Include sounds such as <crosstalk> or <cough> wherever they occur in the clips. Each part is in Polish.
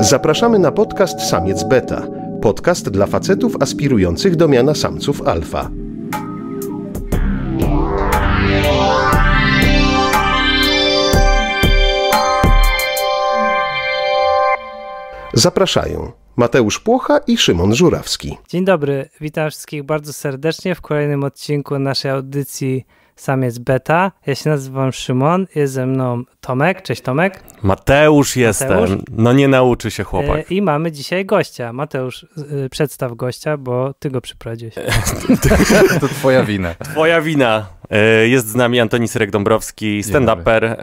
Zapraszamy na podcast Samiec Beta. Podcast dla facetów aspirujących do miana samców alfa. Zapraszają Mateusz Płocha i Szymon Żurawski. Dzień dobry, witam wszystkich bardzo serdecznie w kolejnym odcinku naszej audycji Samiec Beta. Ja się nazywam Szymon, jest ze mną Tomek. Cześć Tomek. Mateusz jestem. Mateusz. No nie nauczy się chłopak. E, I mamy dzisiaj gościa. Mateusz, e, przedstaw gościa, bo ty go przyprowadziłeś. <laughs> to twoja wina. Twoja wina. E, jest z nami Antoni Syrek-Dąbrowski, stand-uper.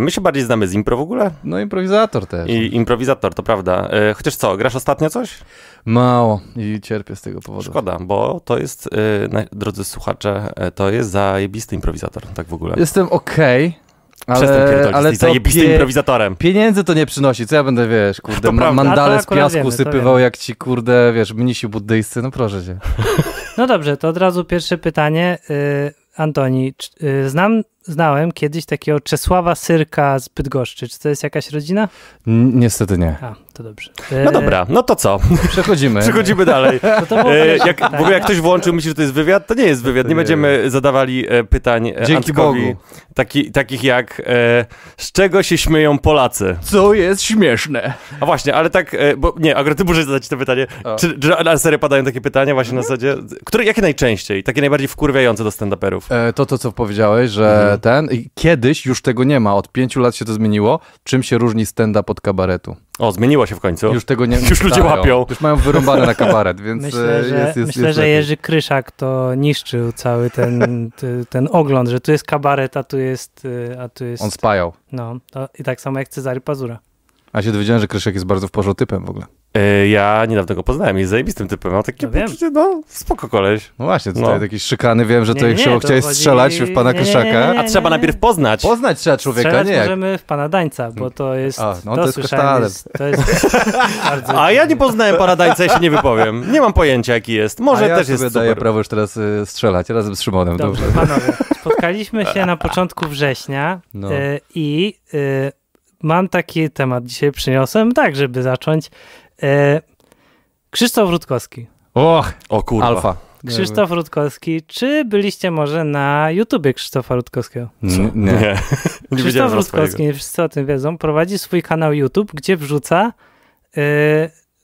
My się bardziej znamy z impro w ogóle. No improwizator też. I improwizator, to prawda. Chociaż co, grasz ostatnio coś? Mało i cierpię z tego powodu. Szkoda, bo to jest, drodzy słuchacze, to jest zajebisty improwizator, tak w ogóle. Jestem okej. Okay. Ale, ale to zajebistym pie... improwizatorem. Pieniędzy to nie przynosi, co ja będę, wiesz, kurde, ma mandale z piasku wiemy, sypywał jak ci, kurde, wiesz, mnisi buddyjscy, no proszę cię. No dobrze, to od razu pierwsze pytanie. Y, Antoni, y, znam, znałem kiedyś takiego Czesława Syrka z Bydgoszczy. Czy to jest jakaś rodzina? N niestety nie. A, to dobrze. No dobra, no to co? Przechodzimy. <laughs> Przechodzimy dalej. <laughs> E, jak, w ogóle jak ktoś włączył, myśli, że to jest wywiad, to nie jest wywiad. Nie będziemy zadawali e, pytań e, Dzięki Antkowi, Bogu. Taki, takich jak e, z czego się śmieją Polacy? Co jest śmieszne? A właśnie, ale tak, e, bo nie, akurat ty możesz zadać to pytanie. Czy, czy na serio padają takie pytania właśnie na zasadzie, które, jakie najczęściej, takie najbardziej wkurwiające do stand-uperów? E, to to, co powiedziałeś, że mhm. Ten, kiedyś już tego nie ma, od pięciu lat się to zmieniło. Czym się różni stand-up od kabaretu? O, zmieniło się w końcu. Już tego nie <laughs> Już ludzie łapią. Już mają wyrąbane na kabaret, więc myślę, e, że, jest, jest, myślę, jest że Jerzy Kryszak to niszczył cały ten, <laughs> ten ogląd, że tu jest kabaret, a tu jest, e, a tu jest... On spajał. No, i tak samo jak Cezary Pazura. A się dowiedziałem, że Kryszek jest bardzo w porządku typem w ogóle. E, ja niedawno go poznałem, jest zajebistym typem. Mam takie no poczucie, no spoko koleś. No właśnie, tutaj no. jakiś szykany, wiem, że tutaj Krzywo chciałeś chodzi... strzelać w pana Kryszaka. A trzeba najpierw poznać. Poznać trzeba człowieka, strzelać nie możemy w pana Dańca, bo to jest... A, no to, to jest. To <laughs> bardzo... A ja nie poznałem pana Dańca, ja się nie wypowiem. Nie mam pojęcia, jaki jest. Może ja też jest super. daję prawo już teraz y, strzelać razem z Szymonem. Dobrze, dobrze. panowie, <laughs> spotkaliśmy się na początku września no. y, i... Y, mam taki temat dzisiaj przyniosłem, tak, żeby zacząć. E, Krzysztof Rutkowski. Och, o kurwa. Alfa. Krzysztof Rutkowski. Czy byliście może na YouTubie Krzysztofa Rutkowskiego? Nie. nie. <laughs> Krzysztof Rutkowski, nie wszyscy o tym wiedzą, prowadzi swój kanał YouTube, gdzie wrzuca yy,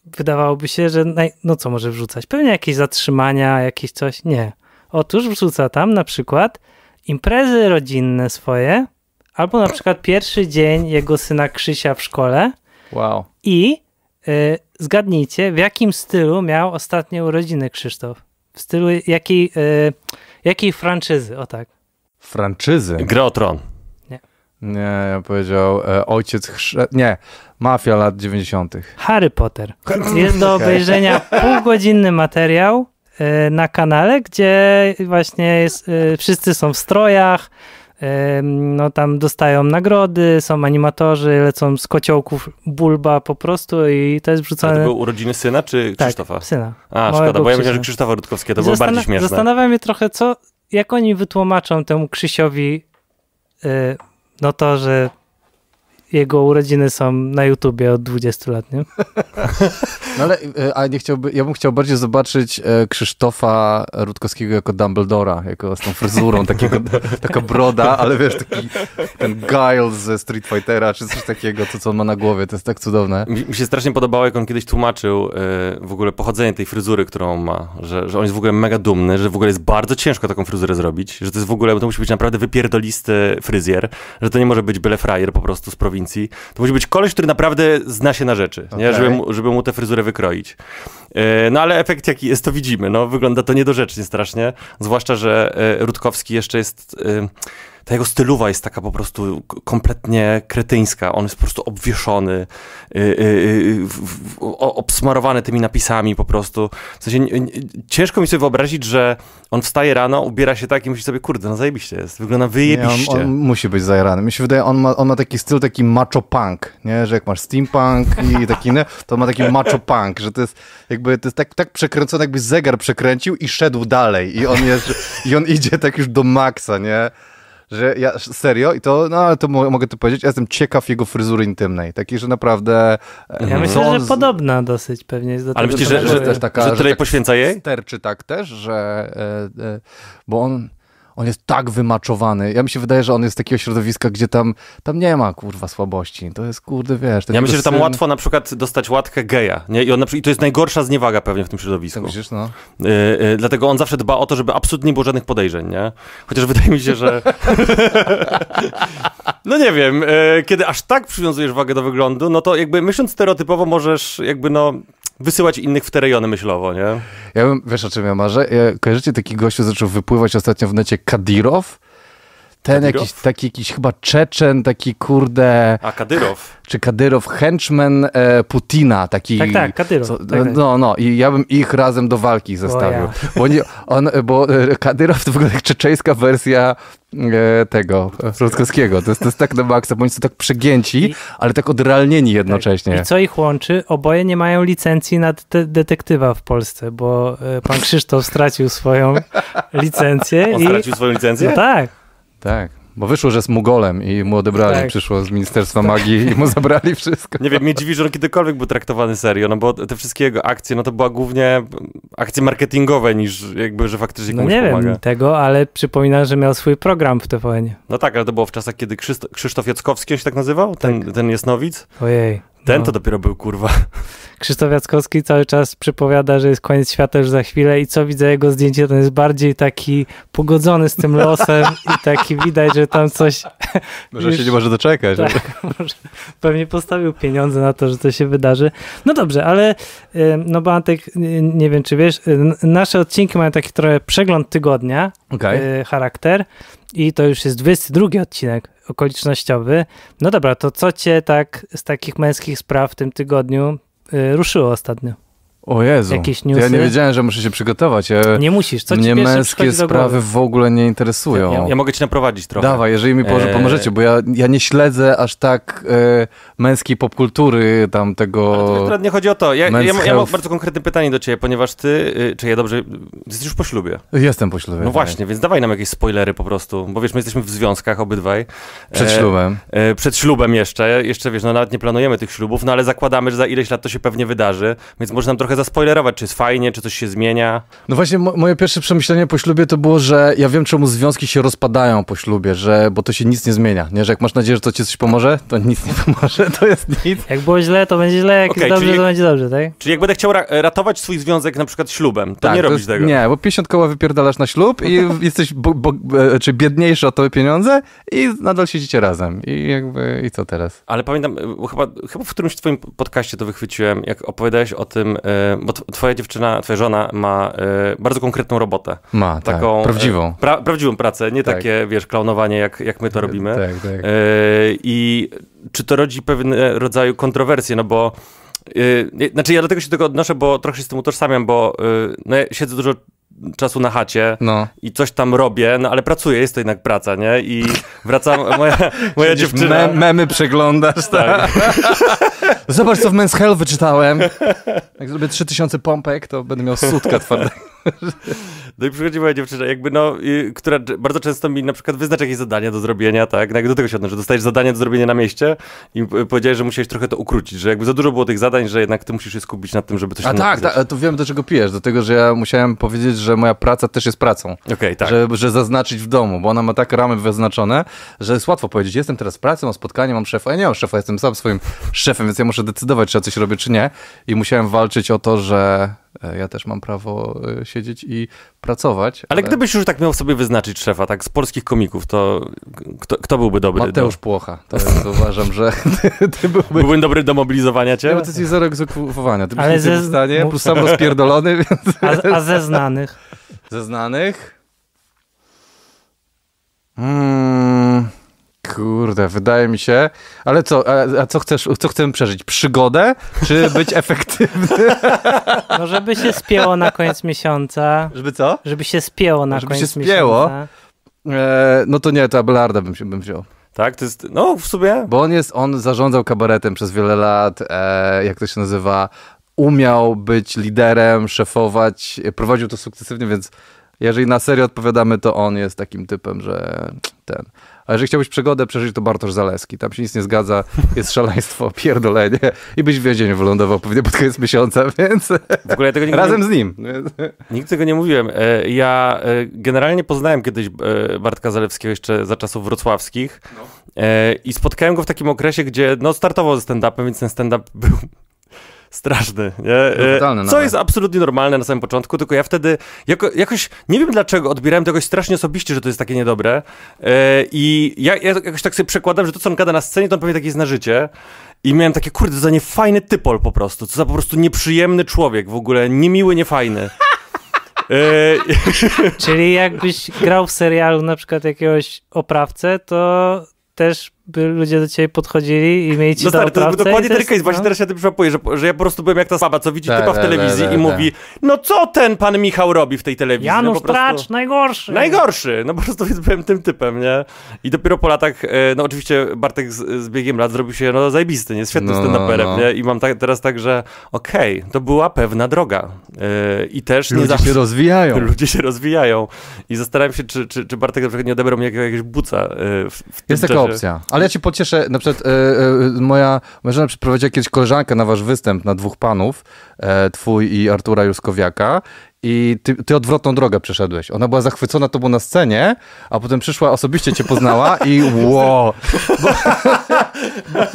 wydawałoby się, że naj, no co może wrzucać? Pewnie jakieś zatrzymania, jakieś coś. Nie. Otóż wrzuca tam na przykład imprezy rodzinne swoje, albo na przykład pierwszy dzień jego syna Krzysia w szkole. Wow. I zgadnijcie, w jakim stylu miał ostatnie urodziny Krzysztof? W stylu jakiej, y, jakiej franczyzy? O tak. Franczyzy? Grotron. Nie. Nie, ja powiedział e, ojciec chrze... Nie, mafia lat 90. Harry Potter. Jest do obejrzenia półgodzinny materiał y, na kanale, gdzie właśnie jest, y, wszyscy są w strojach, no tam dostają nagrody, są animatorzy, lecą z kociołków bulba po prostu i to jest wrzucone... Ale to były urodziny syna czy tak, Krzysztofa? syna. A, szkoda, bo ja myślałem, że Krzysztofa Rutkowskiego, to było bardziej śmieszne. Zastanawiam mnie trochę, co, jak oni wytłumaczą temu Krzysiowi yy, no to, że jego urodziny są na YouTubie od 20 lat, nie? <laughs> No ale e, a nie chciałby, ja bym chciał bardziej zobaczyć e, Krzysztofa Rutkowskiego jako Dumbledora, jako z tą fryzurą, <laughs> takiego, taka broda, ale wiesz, taki ten Giles ze Street Fightera, czy coś takiego, to co on ma na głowie, to jest tak cudowne. Mi, mi się strasznie podobało, jak on kiedyś tłumaczył e, w ogóle pochodzenie tej fryzury, którą on ma, że, że on jest w ogóle mega dumny, że w ogóle jest bardzo ciężko taką fryzurę zrobić, że to jest w ogóle, to musi być naprawdę wypierdolisty fryzjer, że to nie może być byle frajer po prostu z prowincji, prowincji, to musi być koleś, który naprawdę zna się na rzeczy, okay. nie? Żeby, mu, żeby mu tę fryzurę wykroić. E, no ale efekt jaki jest, to widzimy. No, wygląda to niedorzecznie strasznie, zwłaszcza, że e, Rutkowski jeszcze jest e, ta jego stylowa jest taka po prostu kompletnie kretyńska. On jest po prostu obwieszony, yy, yy, obsmarowany tymi napisami po prostu. W sensie, ciężko mi sobie wyobrazić, że on wstaje rano, ubiera się tak i myśli sobie, kurde, no zajebiście jest, wygląda wyjebiście. Nie, on, on, musi być zajarany. Mi się wydaje, on ma, on ma taki styl, taki macho punk, nie? Że jak masz steampunk i taki inny, to ma taki macho punk, że to jest jakby, to jest tak, tak przekręcone, jakby zegar przekręcił i szedł dalej i on jest, i on idzie tak już do maksa, nie? Że ja serio, i to, no ale to mo- mogę to powiedzieć, ja jestem ciekaw jego fryzury intymnej, takiej, że naprawdę... e, Ja Mhm. myślę, że z- podobna dosyć pewnie jest do Ale tego. myślisz, że, że, też taka- że że tyle tak poświęca jej? sterczy tak też, że... E, e, bo on... On jest tak wymaczowany. Ja mi się wydaje, że on jest z takiego środowiska, gdzie tam, tam nie ma kurwa słabości. To jest kurde, wiesz. Ja myślę, że tam syn- łatwo na przykład dostać łatkę geja. Nie? I, on na przykład, I to jest najgorsza zniewaga pewnie w tym środowisku. Myślisz, no? Y, y, dlatego on zawsze dba o to, żeby absolutnie nie było żadnych podejrzeń, nie? Chociaż wydaje mi się, że... <laughs> no nie wiem, y, kiedy aż tak przywiązujesz wagę do wyglądu, no to jakby myśląc stereotypowo możesz jakby no wysyłać innych w te rejony myślowo, nie? Ja bym, wiesz o czym ja marzę? Ja, kojarzycie taki gościu, zaczął wypływać ostatnio w necie Kadirow? Ten Kadirow? jakiś, taki jakiś chyba Czeczen, taki kurde, A Kadyrow. czy Kadyrow, henchman e, Putina, taki... Tak, tak, Kadyrow. Co, tak, tak. No, no, i ja bym ich razem do walki zestawił. ja. Bo, nie, on, bo e, Kadyrow to w ogóle jak czeczeńska wersja e, tego, Rutkowskiego. To jest, to jest tak na maksa, bo oni są tak przegięci, I- ale tak odrealnieni jednocześnie. I co ich łączy? Oboje nie mają licencji na de- detektywa w Polsce, bo e, pan Krzysztof stracił swoją licencję. <laughs> On i... stracił swoją licencję? No tak. Tak, bo wyszło, że jest Mugolem i mu odebrali. Tak. Przyszło z Ministerstwa Magii i mu <laughs> zabrali wszystko. Nie wiem, mnie dziwi, że on kiedykolwiek był traktowany serio, no bo te wszystkie jego akcje, no to była głównie akcje marketingowe niż jakby, że faktycznie No komuś nie pomaga. wiem tego, ale przypominam, że miał swój program w TVN. No tak, ale to było w czasach, kiedy Krzysztof, Krzysztof Jackowski, on się tak nazywał? Ten, ten jasnowic? Ojej. Ten no. to dopiero był, kurwa. Krzysztof Jackowski cały czas przypowiada, że jest koniec świata już za chwilę i co widzę jego zdjęcie, to jest bardziej taki pogodzony z tym losem i taki widać, że tam coś <laughs> Może się Już- nie może doczekać. Tak, <laughs> może pewnie postawił pieniądze na to, że to się wydarzy. No dobrze, ale y, no bo Antek, y, nie wiem czy wiesz, y, nasze odcinki mają taki trochę przegląd tygodnia, Okej. y, charakter i to już jest 22 odcinek okolicznościowy. No dobra, to co cię tak z takich męskich spraw w tym tygodniu y, ruszyło ostatnio? O Jezu. Jakieś To Ja newsy? nie wiedziałem, że muszę się przygotować. Ja, Nie musisz, co ci mnie męskie sprawy w ogóle nie interesują. Ja, ja mogę cię naprowadzić trochę. Dawaj, jeżeli mi pomoże, Eee. pomożecie, bo ja, ja nie śledzę aż tak e, męskiej popkultury tam tego... Ale to akurat nie chodzi o to. Ja, ja, ja, mam bardzo konkretne pytanie do ciebie, ponieważ ty, y, czy ja dobrze, jesteś już po ślubie. Jestem po ślubie. No tak. właśnie, więc dawaj nam jakieś spoilery po prostu, bo wiesz, my jesteśmy w związkach obydwaj. Przed E, ślubem. E, przed ślubem jeszcze, jeszcze wiesz, no nawet nie planujemy tych ślubów, no ale zakładamy, że za ileś lat to się pewnie wydarzy, więc może nam trochę zaspoilerować, czy jest fajnie, czy coś się zmienia. No właśnie, mo- moje pierwsze przemyślenie po ślubie to było, że ja wiem, czemu związki się rozpadają po ślubie, że, bo to się nic nie zmienia, nie? Że jak masz nadzieję, że to ci coś pomoże, to nic nie <laughs> pomoże, to jest nic. Jak było źle, to będzie źle, jak Okej, jest dobrze, czyli- to będzie dobrze, tak? Czyli jak będę chciał ra- ratować swój związek na przykład ślubem, to Tak, nie robić jest, tego. Nie, bo 50 koła wypierdalasz na ślub i <laughs> jesteś e, czy biedniejszy o te pieniądze i nadal siedzicie razem. I jakby, i co teraz? Ale pamiętam, bo chyba, chyba w którymś twoim podcaście to wychwyciłem, jak opowiadałeś o tym, y, bo t- twoja dziewczyna, twoja żona ma y, bardzo konkretną robotę. Ma, Taką tak, prawdziwą. y, Pra, prawdziwą pracę, nie Tak. takie, wiesz, klaunowanie, jak, jak my to robimy. Tak, tak. I czy to rodzi pewnego rodzaju kontrowersje, no bo e, znaczy ja do tego się tego odnoszę, bo trochę się z tym utożsamiam, bo e, no, ja siedzę dużo czasu na chacie No. i coś tam robię, no ale pracuję, jest to jednak praca, nie? I wracam, <laughs> moja, moja Siedzisz, dziewczyna... Me, memy przeglądasz, tak. <laughs> Zobacz, co w Men's Health wyczytałem. Jak zrobię 3000 pompek, to będę miał sutka twardego. No i przychodzi moja dziewczyna, jakby no, y, która bardzo często mi na przykład wyznacza jakieś zadania do zrobienia, tak? No jak do tego się odnoszę, że dostajesz zadanie do zrobienia na mieście i p- powiedziałeś, że musiałeś trochę to ukrócić, że jakby za dużo było tych zadań, że jednak ty musisz się skupić na tym, żeby coś A tak, tak, to wiem, do czego pijesz. Do tego, że ja musiałem powiedzieć, że moja praca też jest pracą. Okej, tak. Że, że zaznaczyć w domu, bo ona ma tak ramy wyznaczone, że jest łatwo powiedzieć, jestem teraz w pracy, mam spotkanie, mam szefa. Ja nie mam szefa, jestem sam swoim szefem, więc ja muszę decydować, czy ja coś robię, czy nie. I musiałem walczyć o to, że e, ja też mam prawo e, siedzieć i pracować. Ale gdybyś już tak miał sobie wyznaczyć szefa, tak z polskich komików, to kto, kto byłby dobry? Mateusz Płocha, to jest, <laughs> uważam, że <laughs> ty, ty do... byłby... Byłby dobry do mobilizowania cię? Ja, bo to jest zero egzekwowania. Ty byś Ale ze- w stanie, mów- plus sam rozpierdolony, <laughs> więc A, a ze znanych? ze znanych... Mm, kurde, wydaje mi się... Ale co, a, a co chcesz, co chcemy przeżyć? Przygodę, czy <laughs> być efektywny? <laughs> No żeby się spięło na koniec miesiąca. Żeby co? Żeby się spięło na Żeby się koniec spięło? miesiąca. E, no to nie, to Abelarda bym, się, bym wziął. Tak, to jest, no w sumie. Bo on jest, on zarządzał kabaretem przez wiele lat, e, jak to się nazywa, umiał być liderem, szefować, prowadził to sukcesywnie, więc Jeżeli na serio odpowiadamy, to on jest takim typem, że ten. A jeżeli chciałbyś przygodę przeżyć, to Bartosz Zaleski. Tam się nic nie zgadza, jest szaleństwo, <laughs> pierdolenie i byś w więzieniu wylądował pewnie pod koniec miesiąca, <laughs> więc w ogóle ja tego razem nie... z nim. Nigdy tego nie mówiłem. E, ja e, generalnie poznałem kiedyś e, Bartka Zalewskiego jeszcze za czasów wrocławskich no. i spotkałem go w takim okresie, gdzie no, startował ze stand-upem, więc ten stand-up był straszny. Nie? E, co nawet. jest absolutnie normalne na samym początku, tylko ja wtedy jako, jakoś, nie wiem dlaczego, odbierałem to jakoś strasznie osobiście, że to jest takie niedobre e, i ja, ja jakoś tak sobie przekładam, że to, co on gada na scenie, to on pewnie takie jest na życie. I miałem takie, kurde, za niefajny typol po prostu, to za po prostu nieprzyjemny człowiek, w ogóle niemiły, niefajny. E, <laughs> Czyli jakbyś grał w serialu na przykład jakiegoś oprawcę, to też by ludzie do ciebie podchodzili i mieli ci No stary, to był dokładnie ten case. Właśnie no. teraz się tym przypapuję, że, że ja po prostu byłem jak ta słaba, co widzi te, typa w telewizji te, te, i mówi no co ten pan Michał robi w tej telewizji? Janusz no, Tracz, najgorszy. Najgorszy, no po prostu <laughs> byłem tym typem, nie? I dopiero po latach, e, no oczywiście Bartek z, z biegiem lat zrobił się no zajebisty, nie? Świetnym no, stand-uperem, no. nie? I mam tak, teraz tak, że okej, okay, to była pewna droga. Yy, I też ludzie nie zawsze... się rozwijają. <laughs> Ludzie się rozwijają. I zastanawiam się, czy, czy, czy Bartek na przykład nie odebrał mi jakiegoś buca yy, w, w Jest taka opcja. Ale ja ci pocieszę, na przykład e, e, moja, moja żona przyprowadziła kiedyś koleżankę na wasz występ na dwóch panów, e, twój i Artura Juskowiaka i ty, ty, odwrotną drogę przeszedłeś. Ona była zachwycona tobą na scenie, a potem przyszła, osobiście cię poznała i <laughs> wow. Bo,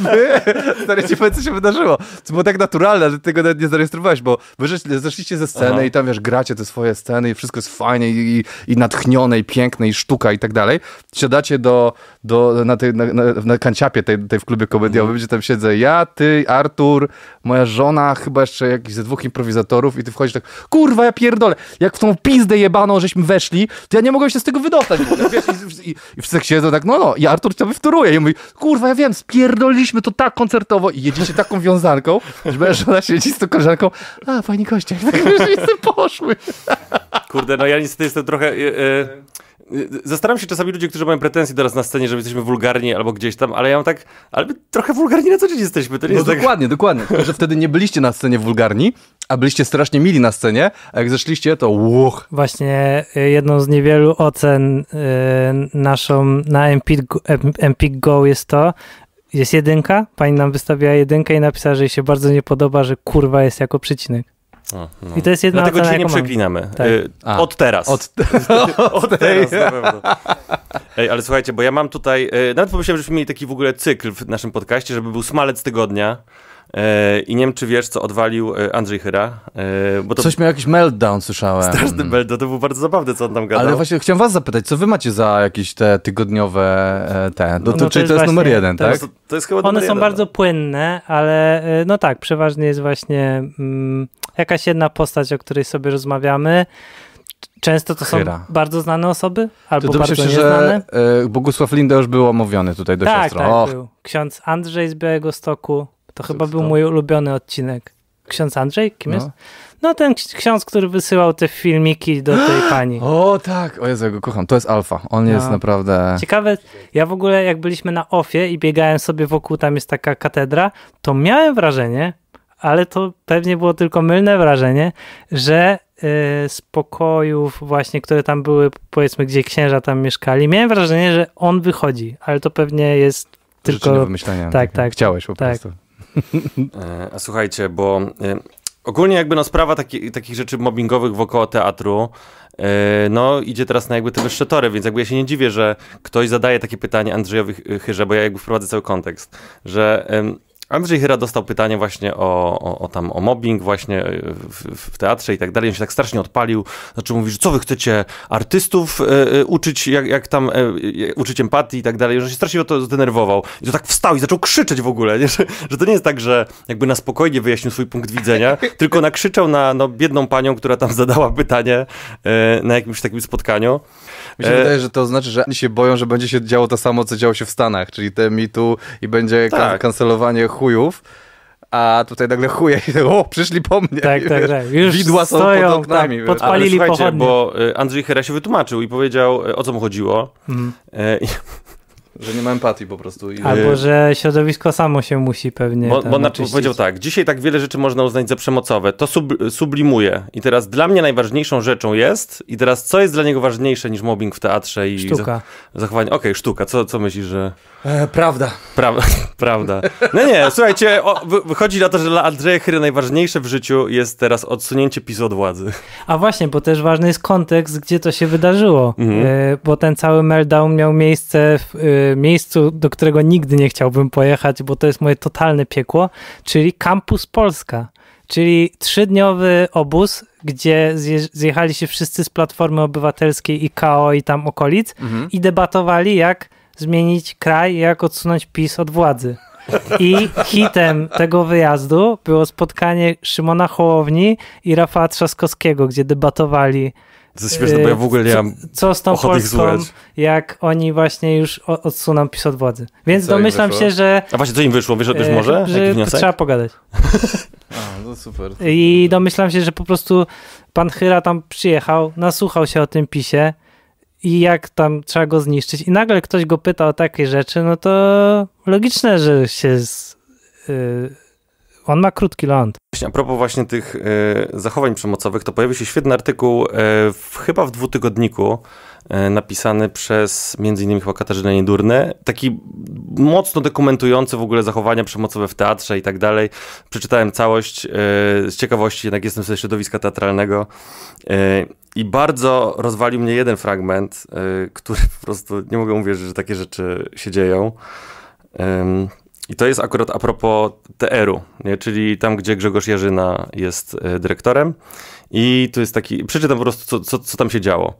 <laughs> my, stary, ci powiem, co się wydarzyło. To było tak naturalne, że ty tego nawet nie zarejestrowałeś, bo wy zeszliście ze sceny Aha. i tam, wiesz, gracie te swoje sceny i wszystko jest fajne i, i natchnione i piękne i sztuka i tak dalej. Siadacie do, do, na, tej, na, na, na kanciapie tej, tej w klubie komediowym, mhm. gdzie tam siedzę ja, ty, Artur, moja żona, chyba jeszcze jakiś ze dwóch improwizatorów i ty wchodzisz tak, kurwa, ja pier pierdolę, jak w tą pizdę jebaną żeśmy weszli, to ja nie mogłem się z tego wydostać <laughs> wiesz, i, i, i wszyscy tak siedzą tak, no no, i Artur ciebie wtóruje i mówi, kurwa, ja wiem, spierdoliliśmy to tak koncertowo i jedziecie taką wiązanką, <laughs> że moja żona siedzi z tą koleżanką, a, pani goście, <laughs> tak wszyscy poszły. Kurde, no ja niestety jestem trochę... Yy, yy Zastanawiam się czasami ludzie, którzy mają pretensje nas na scenie, że jesteśmy wulgarni albo gdzieś tam, ale ja mam tak, ale my trochę wulgarni na co dzień jesteśmy, to nie no jest tak- dokładnie, tak... dokładnie, że wtedy nie byliście na scenie wulgarni, a byliście strasznie mili na scenie, a jak zeszliście, to łuch. Właśnie y, jedną z niewielu ocen y, naszą na Empik, Empik Go jest to, jest jedynka, pani nam wystawiła jedynkę i napisała, że jej się bardzo nie podoba, że kurwa jest jako przycinek. O, no. I to jest jedna Dlatego dzisiaj nie przeklinamy. Tak. Y, od teraz. Od, <laughs> od teraz na pewno. Ej, ale słuchajcie, bo ja mam tutaj, y, nawet pomyślałem, żebyśmy mieli taki w ogóle cykl w naszym podcaście, żeby był smalec tygodnia. E, I nie wiem, czy wiesz, co odwalił e, Andrzej Hyra. E, bo to Coś miał jakiś meltdown, słyszałem. Straszny meltdown, to był bardzo zabawny, co on tam gadał. Ale właśnie chciałem was zapytać, co wy macie za jakieś te tygodniowe te? No, to, no, to czyli to jest numer jeden, tak? To, to jest chyba One są jeden, bardzo no. płynne, ale no tak, przeważnie jest właśnie mm, jakaś jedna postać, o której sobie rozmawiamy. Często to są Chyra. bardzo znane osoby, albo to bardzo myślę, nieznane. że e, Bogusław Linda już był omówiony tutaj do tak. Tak, był. Ksiądz Andrzej z Białego Stoku. To chyba był mój ulubiony odcinek. Ksiądz Andrzej? Kim no. jest? No ten ksiądz, który wysyłał te filmiki do <gasps> tej pani. O tak, o Jezu, ja go kocham. To jest alfa. On no. jest naprawdę... Ciekawe, ja w ogóle jak byliśmy na ofie i biegałem sobie wokół, tam jest taka katedra, to miałem wrażenie, ale to pewnie było tylko mylne wrażenie, że y, z pokojów właśnie, które tam były, powiedzmy, gdzie księża tam mieszkali, miałem wrażenie, że on wychodzi, ale to pewnie jest tylko... wymyślenia. Tak, tak. Chciałeś po tak. prostu. <laughs> E, a słuchajcie, bo y, ogólnie jakby no sprawa taki, takich rzeczy mobbingowych wokoło teatru e, no idzie teraz na jakby te wyższe tory, więc jakby ja się nie dziwię, że ktoś zadaje takie pytanie Andrzejowi Chyrze, bo ja jakby wprowadzę cały kontekst, że Andrzej Hyra dostał pytanie właśnie o, o, o, tam o mobbing właśnie w, w, teatrze i tak dalej. On się tak strasznie odpalił. Znaczy mówi, że co wy chcecie artystów e uczyć, jak, jak tam e, uczyć empatii i tak dalej. Że się strasznie o to zdenerwował. I to tak wstał i zaczął krzyczeć w ogóle, nie? <laughs> Że, że to nie jest tak, że jakby na spokojnie wyjaśnił swój punkt widzenia, <laughs> tylko nakrzyczał na no, biedną panią, która tam zadała pytanie e, na jakimś takim spotkaniu. Mi się e... wydaje, że to znaczy, że oni się boją, że będzie się działo to samo, co działo się w Stanach, czyli te mitu i będzie tak. kancelowanie chujów a tutaj nagle chuje i <laughs> o, przyszli po mnie. Tak, tak, tak. Już Widła są stoją, pod oknami. Tak, podpalili pochodnie. bo y, Andrzej Hera się wytłumaczył i powiedział, y, o co mu chodziło. Mhm. E, Że nie ma empatii po prostu. I... Albo, że środowisko samo się musi pewnie Bo, bo na, powiedział tak, dzisiaj tak wiele rzeczy można uznać za przemocowe, to sub, sublimuje. I teraz dla mnie najważniejszą rzeczą jest, i teraz co jest dla niego ważniejsze niż mobbing w teatrze i Sztuka. Za, zachowanie. Okej, sztuka, co, co myślisz, że... E, prawda. Prawda, <laughs> prawda. No nie, słuchajcie, o, wy, wychodzi na to, że dla Andrzeja Chyry najważniejsze w życiu jest teraz odsunięcie PiSu od władzy. A właśnie, bo też ważny jest kontekst, gdzie to się wydarzyło. Mhm. E, bo ten cały meltdown miał miejsce w e, miejscu, do którego nigdy nie chciałbym pojechać, bo to jest moje totalne piekło, czyli Campus Polska. Czyli trzydniowy obóz, gdzie zje- zjechali się wszyscy z Platformy Obywatelskiej i KO i tam okolic Mhm. i debatowali, jak zmienić kraj, jak odsunąć PiS od władzy. I hitem tego wyjazdu było spotkanie Szymona Hołowni i Rafała Trzaskowskiego, gdzie debatowali, To jest śmieszne, bo ja w ogóle nie co, mam co z tą Polską, jak oni właśnie już odsuną PiS od władzy. Więc domyślam się, że, A właśnie, co im wyszło? Wiesz, wiesz e, może? Że trzeba pogadać. A, no super. I domyślam się, że po prostu pan Chyra tam przyjechał, nasłuchał się o tym PiSie i jak tam trzeba go zniszczyć. I nagle ktoś go pyta o takie rzeczy, no to logiczne, że się... Z, y, on ma krótki ląd. A propos właśnie tych e, zachowań przemocowych, to pojawił się świetny artykuł e, w, chyba w dwutygodniku e, napisany przez innymi chyba Katarzynę Niedurny, taki mocno dokumentujący w ogóle zachowania przemocowe w teatrze i tak dalej. Przeczytałem całość z ciekawości, jednak jestem ze środowiska teatralnego i bardzo rozwalił mnie jeden fragment, który po prostu nie mogę uwierzyć, że takie rzeczy się dzieją. I to jest akurat a propos TR-u, nie? czyli tam, gdzie Grzegorz Jarzyna jest e, dyrektorem. I tu jest taki, przeczytam po prostu, co, co, co tam się działo.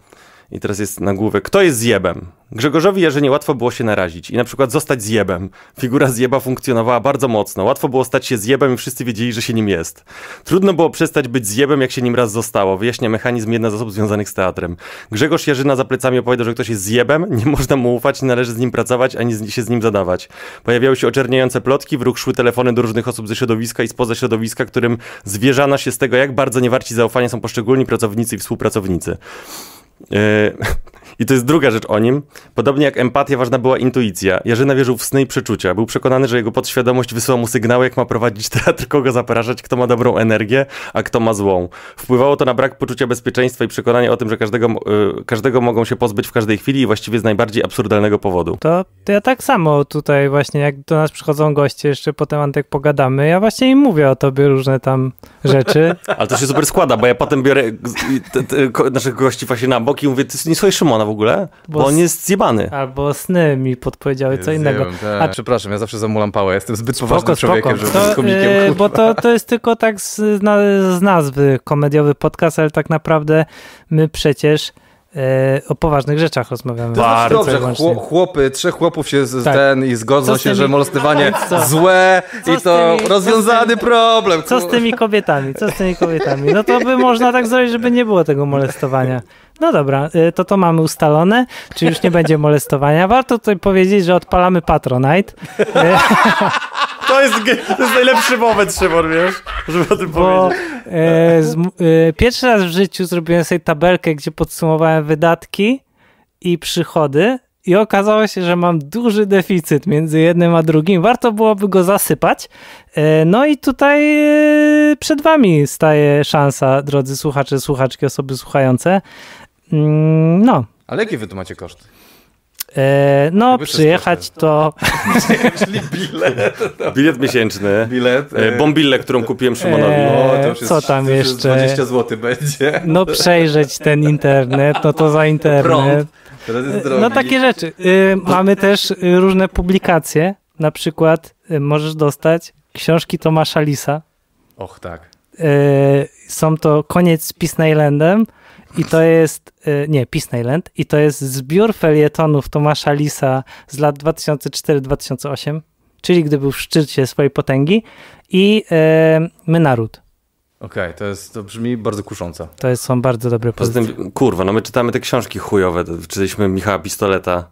I teraz jest nagłówek. Kto jest zjebem? Grzegorzowi Jarzynie łatwo było się narazić i na przykład zostać zjebem. Figura zjeba funkcjonowała bardzo mocno. Łatwo było stać się zjebem i wszyscy wiedzieli, że się nim jest. Trudno było przestać być zjebem, jak się nim raz zostało. Wyjaśnia mechanizm jedna z osób związanych z teatrem. Grzegorz Jarzyna za plecami opowiadał, że ktoś jest zjebem, <laughs> nie można mu ufać, nie należy z nim pracować, ani się z nim zadawać. Pojawiały się oczerniające plotki, w ruch szły telefony do różnych osób ze środowiska i spoza środowiska, którym zwierzano się z tego, jak bardzo niewarci zaufania są poszczególni pracownicy i współpracownicy. Yy, <laughs> I to jest druga rzecz o nim. Podobnie jak empatia, ważna była intuicja. Jarzyna wierzył w sny i przeczucia. Był przekonany, że jego podświadomość wysyła mu sygnały, jak ma prowadzić <laughs> teatr, kogo zapraszać, kto ma dobrą energię, a kto ma złą. Wpływało to na brak poczucia bezpieczeństwa i przekonania o tym, że każdego, yy, każdego mogą się pozbyć w każdej chwili i właściwie z najbardziej absurdalnego powodu. To, to ja tak samo tutaj właśnie, jak do nas przychodzą goście, jeszcze potem Antek pogadamy, ja właśnie im mówię o tobie różne tam rzeczy. <laughs> Ale to się super składa, bo ja potem biorę te, te, ko- naszych gości właśnie na bok i mówię, ty nie słuchaj Szymona w ogóle, bo, Bo on jest zjebany. Albo sny mi podpowiedziały co innego. Zjebem, tak. A- Przepraszam, ja zawsze zamulam pałę. Jestem zbyt Spoko, poważnym spoko. człowiekiem, żeby To, być komikiem. e, kurwa. bo to, to jest tylko tak z, na, z nazwy komediowy podcast, ale tak naprawdę my przecież o poważnych rzeczach rozmawiamy. To znaczy Bardzo dobrze, wyłącznie. chłopy, trzech chłopów się z, Tak. ten i zgodzą Co się, tymi- że molestowanie <laughs> Co? złe Co i to tymi- co rozwiązany tymi- problem. Co z tymi kobietami? Co z tymi kobietami? No to by można tak zrobić, żeby nie było tego molestowania. No dobra, y, to to mamy ustalone, czy już nie będzie molestowania. Warto tutaj powiedzieć, że odpalamy Patronite, y, <laughs> To jest, to jest najlepszy moment, Szymon, wiesz, żeby o tym bo powiedzieć. y, z, y, pierwszy raz w życiu zrobiłem sobie tabelkę, gdzie podsumowałem wydatki i przychody i okazało się, że mam duży deficyt między jednym a drugim. Warto byłoby go zasypać. E, No i tutaj e, przed wami staje szansa, drodzy słuchacze, słuchaczki, osoby słuchające. Mm, No, Ale jakie wy tu macie koszty? E, no przyjechać to... Czyli bilet. Bilet miesięczny, Bilet. e, bombillę, którą kupiłem Szymonowi. E, O, to już jest, co tam to już jest jeszcze? 20 zł będzie. No przejrzeć ten internet, no to za internet. No takie rzeczy. Y, mamy też różne publikacje. Na przykład y, możesz dostać książki Tomasza Lisa. Och, tak. Y, są to Koniec z Disneylandem i to jest, y, nie, Disneyland i to jest zbiór felietonów Tomasza Lisa z lat 2004-2008, czyli gdy był w szczycie swojej potęgi i y, My Naród. Okej, to jest, to brzmi bardzo kusząco. To jest, są bardzo dobre Poza pozycje. tym, kurwa, no my czytamy te książki chujowe. Czytaliśmy Michała Pistoleta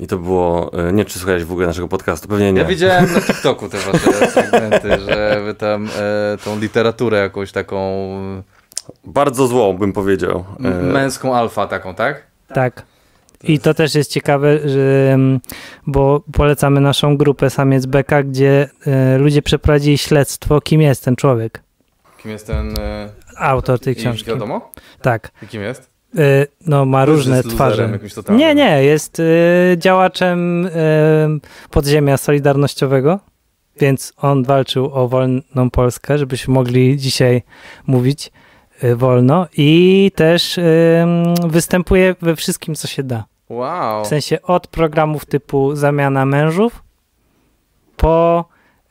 i to było... e, Nie wiem, czy słuchałeś w ogóle naszego podcastu, pewnie nie. Ja widziałem na TikToku te wasze segmenty, że wy tam e, tą literaturę jakąś taką Bardzo złą, bym powiedział. E, męską alfa taką, tak? Tak. I to też jest ciekawe, że, bo polecamy naszą grupę Samiec Beka, gdzie y, ludzie przeprowadzili śledztwo, kim jest ten człowiek. Kim jest ten... E, Autor tej książki. wiadomo? Tak. I kim jest? No ma różne twarze. Nie, nie, jest y, działaczem y, podziemia solidarnościowego, więc on walczył o wolną Polskę, żebyśmy mogli dzisiaj mówić wolno i też y, występuje we wszystkim, co się da. Wow. W sensie od programów typu Zamiana Mężów po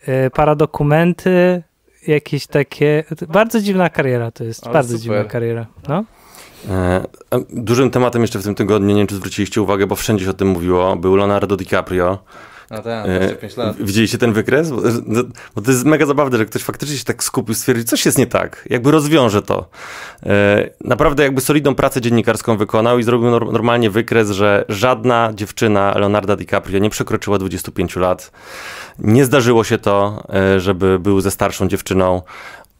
y, paradokumenty, jakieś takie. Bardzo dziwna kariera to jest. Ale bardzo super. dziwna kariera. No. E, Dużym tematem jeszcze w tym tygodniu, nie wiem czy zwróciliście uwagę, bo wszędzie się o tym mówiło, był Leonardo DiCaprio. A tak, E, 25 lat. Widzieliście ten wykres? Bo, no, bo to jest mega zabawne, że ktoś faktycznie się tak skupił, stwierdził, coś jest nie tak, jakby rozwiąże to. E, Naprawdę jakby solidną pracę dziennikarską wykonał i zrobił nor- normalnie wykres, że żadna dziewczyna Leonarda DiCaprio nie przekroczyła 25 lat. Nie zdarzyło się to, e, żeby był ze starszą dziewczyną,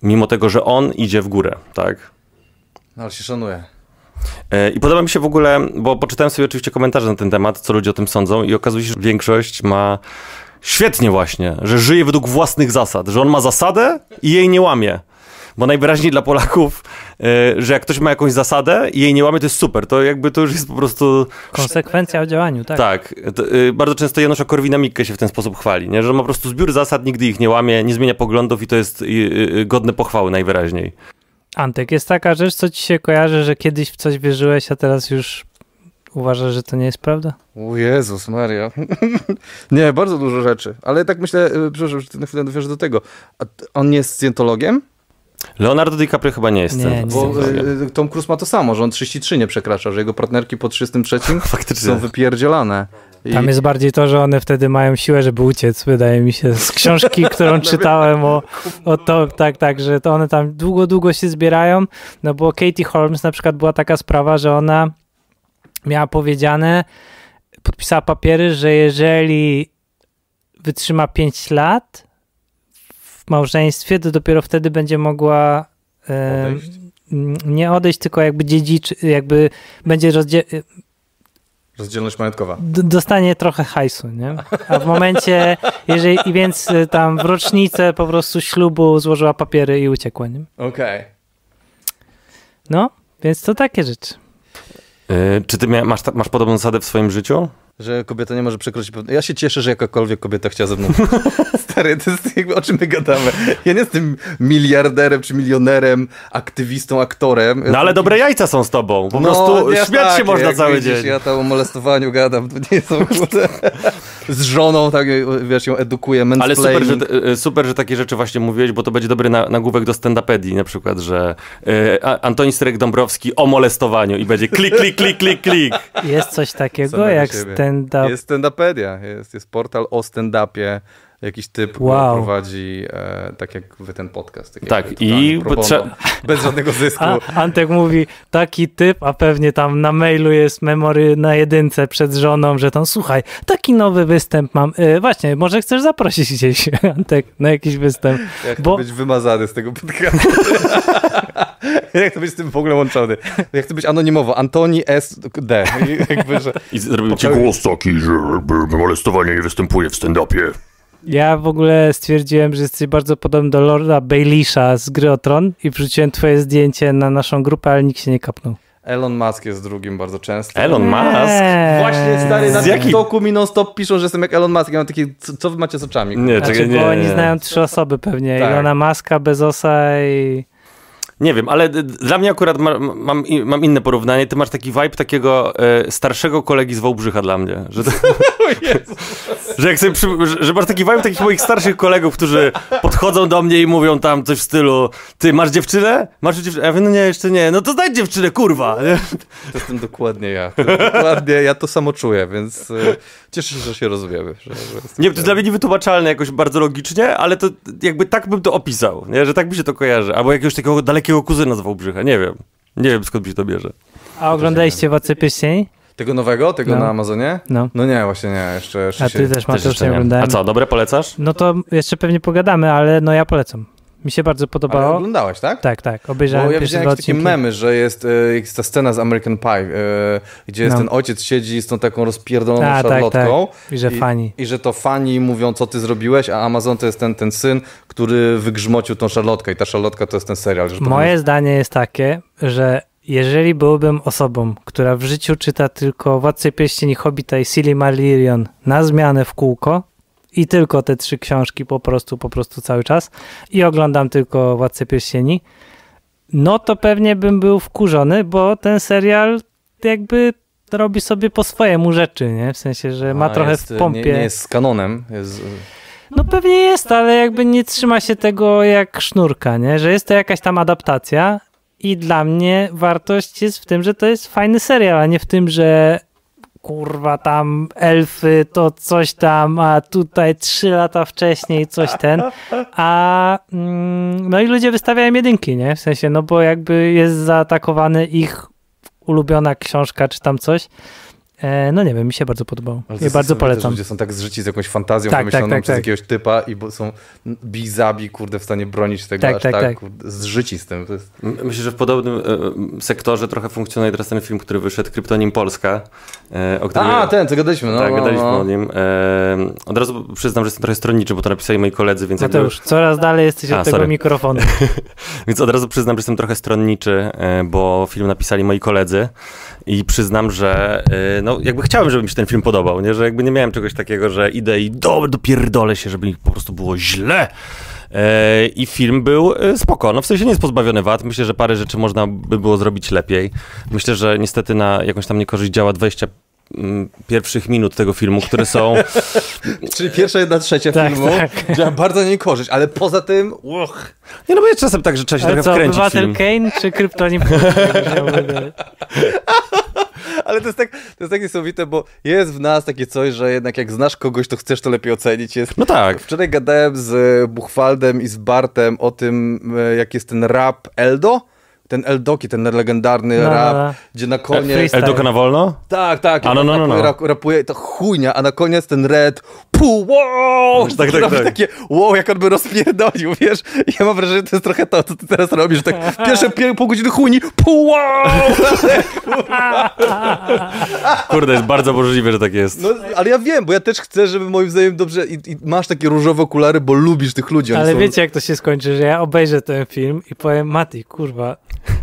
mimo tego, że on idzie w górę, tak? No, ale się szanuję. E, I podoba mi się w ogóle, bo poczytałem sobie oczywiście komentarze na ten temat, co ludzie o tym sądzą i okazuje się, że większość ma świetnie właśnie, że żyje według własnych zasad, że on ma zasadę i jej nie łamie. Bo najwyraźniej dla Polaków, e, że jak ktoś ma jakąś zasadę i jej nie łamie, to jest super. To jakby to już jest po prostu... Konsekwencja w działaniu, tak. Tak. To, y, bardzo często Janusza Korwina-Mikke się w ten sposób chwali, nie? że on ma po prostu zbiór zasad, nigdy ich nie łamie, nie zmienia poglądów i to jest godne pochwały najwyraźniej. Antek, jest taka rzecz, co ci się kojarzy, że kiedyś w coś wierzyłeś, a teraz już uważasz, że to nie jest prawda? O Jezus Maria. <laughs> nie, bardzo dużo rzeczy. Ale tak myślę, y, przepraszam, że na chwilę nawiążę do tego. On nie jest scjentologiem? Leonardo DiCaprio chyba nie jest Nie, ten- nie. Bo y, Tom Cruise ma to samo, że on 33 nie przekracza, że jego partnerki po 33 <laughs> Faktycznie. są wypierdzielane. I Tam jest bardziej to, że one wtedy mają siłę, żeby uciec, wydaje mi się, z książki, <laughs> którą czytałem o, o to, tak, tak, że to one tam długo, długo się zbierają, no bo Katie Holmes na przykład była taka sprawa, że ona miała powiedziane, podpisała papiery, że jeżeli wytrzyma 5 lat w małżeństwie, to dopiero wtedy będzie mogła em, Odejść? nie odejść, tylko jakby dziedziczy, jakby będzie rozdzie- Rozdzielność majątkowa. d- dostanie trochę hajsu, nie? A w momencie, jeżeli, i więc y, tam w rocznicę po prostu ślubu złożyła papiery i uciekła, nie? Okej. No, więc to takie rzeczy. Y, Czy ty mia- masz, ta- masz podobną zasadę w swoim życiu? Że kobieta nie może przekroczyć pewne... Ja się cieszę, że jakakolwiek kobieta chciała ze mną. <laughs> Stary, to jest jakby o czym my gadamy. Ja nie jestem miliarderem czy milionerem, aktywistą, aktorem. No ale dobre jajca są z tobą. Po prostu nie śmiać tak, się można jak cały widzisz, dzień. Ja tam o molestowaniu gadam, to nie są. Z żoną, tak, wiesz, ją edukuję, Ale super że, y, super, że takie rzeczy właśnie mówiłeś, bo to będzie dobry na, nagłówek do stand-upedii na przykład, że y, Antoni Stryk-Dąbrowski o molestowaniu i będzie klik, klik, klik, klik, klik. Jest coś takiego jak siebie. stand-up. Jest stand-upedia, jest, jest portal o stand-upie. Jakiś typ Wow. prowadzi, e, tak jak wy ten podcast. Tak, Tak, i bez żadnego zysku. <laughs> A Antek mówi, taki typ, a pewnie tam na mailu jest memory na jedynce przed żoną, że tam, słuchaj, taki nowy występ mam. Y, właśnie, może chcesz zaprosić gdzieś, <laughs> Antek, na jakiś występ. Jak bo- chcę być wymazany z tego podcastu. <laughs> <laughs> Jak chcę być z tym w ogóle łączony. Ja chcę być anonimowo. Antoni S. D. I jakby, że... <laughs> I zrobił ci głos taki, że molestowanie nie występuje w stand-upie. Ja w ogóle stwierdziłem, że jesteś bardzo podobny do Lorda Baileysha z Gry o Tron i wrzuciłem twoje zdjęcie na naszą grupę, ale nikt się nie kapnął. Elon Musk jest drugim bardzo często. Elon Musk? Właśnie, stary, na Z jakiej- TikToku mi non-stop piszą, że jestem jak Elon Musk. Ja mam takie, co, co wy macie z oczami? Nie, Znaczy, czekaj, nie. bo oni znają trzy osoby pewnie. Tak. Ilona Maska, Bezosa i... Nie wiem, ale dla mnie akurat ma, mam, mam inne porównanie. Ty masz taki vibe takiego e, starszego kolegi z Wałbrzycha dla mnie. Że, to, <laughs> <laughs> że, jak sobie przy, że, że masz taki vibe takich moich starszych kolegów, którzy podchodzą do mnie i mówią tam coś w stylu ty, masz dziewczynę? Masz dziewczynę? Ja mówię, no nie, jeszcze nie. No to znajdź dziewczynę, kurwa. <laughs> To jestem dokładnie ja. Dokładnie, ja to samo czuję, więc y, cieszę się, że się rozumiemy. Że, że Nie, to jest dla mnie niewytłumaczalne jakoś bardzo logicznie, ale to jakby tak bym to opisał, nie? że tak mi się to kojarzy. Albo jakiegoś takiego dalekiego kuzyna z Wałbrzycha, nie wiem. Nie wiem skąd mi się to bierze. A oglądaliście Władcę Pierścieni? Tego nowego? Tego No. na Amazonie? No. No nie, właśnie nie. Jeszcze, jeszcze A się... ty też, Też Mateusz, jeszcze nie nie. oglądałem. A co, dobre polecasz? No to jeszcze pewnie pogadamy, ale no ja polecam. Mi się bardzo Ale podobało. oglądałeś, tak? Tak, tak, obejrzałem Bo ja widziałem jakieś takie memy, że jest, e, jest ta scena z American Pie, e, gdzie jest No. ten ojciec siedzi z tą taką rozpierdoloną A, tak, szarlotką. I że I- fani. I że to fani mówią, co ty zrobiłeś, a Amazon to jest ten, ten syn, który wygrzmocił tą szarlotkę i ta szarlotka to jest ten serial. Że Moje zdanie jest takie, że jeżeli byłbym osobą, która w życiu czyta tylko Władcę Pierścieni, Hobbita i Silmarillion na zmianę w kółko i tylko te trzy książki po prostu, po prostu cały czas i oglądam tylko Władcę Pierścieni, no to pewnie bym był wkurzony, bo ten serial jakby robi sobie po swojemu rzeczy, nie? W sensie, że ma A, trochę jest, w pompie. Nie, nie jest z kanonem. Jest, No pewnie jest, ale jakby nie trzyma się tego jak sznurka, nie? Że jest to jakaś tam adaptacja i dla mnie wartość jest w tym, że to jest fajny serial, a nie w tym, że kurwa tam elfy to coś tam, a tutaj trzy lata wcześniej coś ten, a mm, no i ludzie wystawiają jedynki, nie? W sensie, no bo jakby jest zaatakowany ich ulubiona książka czy tam coś. E, no nie wiem, mi się bardzo podobało. Ale jest bardzo polecam. Ludzie są tak zżyci z jakąś fantazją Tak, wymyśloną tak, tak, przez tak. jakiegoś typa i bo są bizabi, kurde, w stanie bronić tego Tak, aż tak, tak, tak. Kurde, zżyci z tym. To jest... Myślę, że w podobnym e, sektorze trochę funkcjonuje teraz ten film, który wyszedł, Kryptonim Polska. E, o którym A, ten, co gadaliśmy. No, tak, no, gadaliśmy no. o nim. E, od razu przyznam, że jestem trochę stronniczy, bo to napisali moi koledzy, więc, jakby, Mateusz, coraz dalej jesteś A, od tego sorry. mikrofonu. <laughs> więc od razu przyznam, że jestem trochę stronniczy, e, bo film napisali moi koledzy i przyznam, że e, no, jakby chciałem, żeby mi się ten film podobał, nie? że jakby nie miałem czegoś takiego, że idę i do, dopierdolę się, żeby mi po prostu było źle. E, I film był e, spoko. No w sensie nie jest pozbawiony wad. Myślę, że parę rzeczy można by było zrobić lepiej. Myślę, że niestety na jakąś tam niekorzyść działa 20 mm, pierwszych minut tego filmu, które są <laughs> Czyli pierwsza jedna trzecia Tak, filmu tak. działa bardzo niekorzyść, ale poza tym, uch, Nie no bo jest czasem tak, że trzeba się Ale trochę co, wkręcić Obywatel film. Kane czy Kryptonim? <laughs> <laughs> ale to jest, tak, to jest tak niesamowite, bo jest w nas takie coś, że jednak jak znasz kogoś, to chcesz to lepiej ocenić. Jest... No tak. Wczoraj gadałem z Buchwaldem i z Bartem o tym, e, jak jest ten rap Eldo. Ten Eldoki, ten legendarny No, rap, no, no. gdzie na koniec... Eldoka na wolno? Tak, tak. A, no, no, no, no. Rap, rapuje to chujnia, a na koniec ten red pu, wow! Tak, tak, tak. takie wow, jak on by rozpierdolił, wiesz? Ja mam wrażenie, że to jest trochę to, co ty teraz robisz, tak pierwsze pier- pół godziny chujni, pu, wow! <laughs> Kurde, jest bardzo możliwe, że tak jest. No, ale ja wiem, bo ja też chcę, żeby moim zdaniem dobrze... I, i masz takie różowe okulary, bo lubisz tych ludzi. Ale są... wiecie jak to się skończy, że ja obejrzę ten film i powiem Mati, kurwa,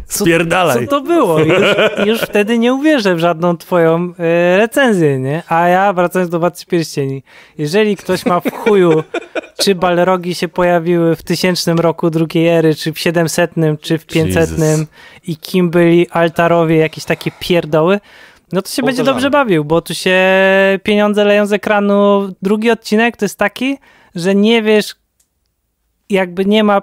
co, Spierdalaj. co to było? Już, już wtedy nie uwierzę w żadną twoją e, recenzję, nie? A ja wracając do Władcy Pierścieni, jeżeli ktoś ma w chuju, czy balrogi się pojawiły w tysięcznym roku drugiej ery, czy w 700, czy w 500 Jesus. i kim byli altarowie, jakieś takie pierdoły, no to się będzie dobrze bawił, bo tu się pieniądze leją z ekranu. Drugi odcinek to jest taki, że nie wiesz, jakby nie ma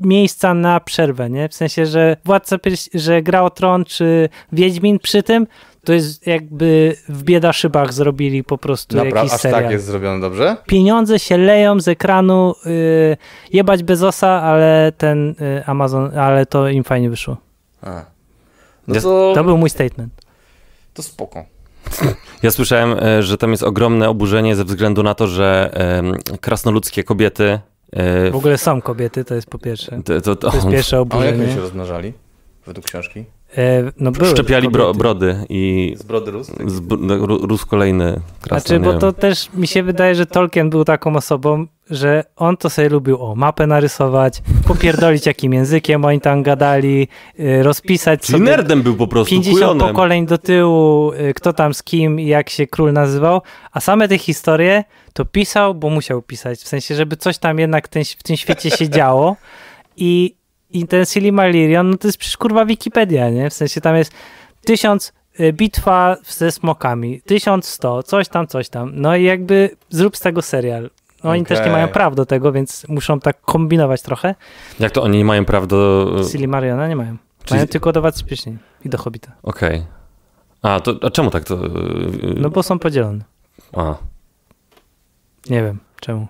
miejsca na przerwę, nie? W sensie, że Władca Pierś- że Gra o Tron czy Wiedźmin przy tym, to jest jakby w bieda szybach zrobili po prostu Naprawdę, jakiś aż serial. tak jest zrobione dobrze? Pieniądze się leją z ekranu, yy, jebać Bezosa, ale ten y, Amazon, ale to im fajnie wyszło. A. No to, To był mój statement. to spoko. <laughs> Ja słyszałem, e, że tam jest ogromne oburzenie ze względu na to, że krasnoludzkie kobiety W ogóle są kobiety, to jest po pierwsze. to, to, to, To jest pierwsze A jak oni oburzenie. się rozmnażali? Według książki? E, no były szczepiali bro, brody i Z brody rus? z, no, ru- rósł kolejny krasnal. Znaczy, bo wiem. to też mi się wydaje, że Tolkien był taką osobą, że on to sobie lubił o mapę narysować, popierdolić jakim językiem oni tam gadali, y, rozpisać Czyli sobie nerdem był po prostu, 50 kujonem. pokoleń do tyłu, y, kto tam z kim i jak się król nazywał, a same te historie to pisał, bo musiał pisać, w sensie, żeby coś tam jednak ten, w tym świecie się działo i, i ten Silmarillion, no to jest przecież kurwa Wikipedia, nie? W sensie tam jest tysiąc y, bitwa ze smokami, 1100, coś tam, coś tam. No i jakby zrób z tego serial. No Oni też nie mają praw do tego, więc muszą tak kombinować trochę. Jak to oni nie mają praw do... Silmariona nie mają. Czyli- Mają tylko do Władcy i do Hobbita. Okej. A, to, a czemu tak to... No bo są podzielone. A, Nie wiem czemu.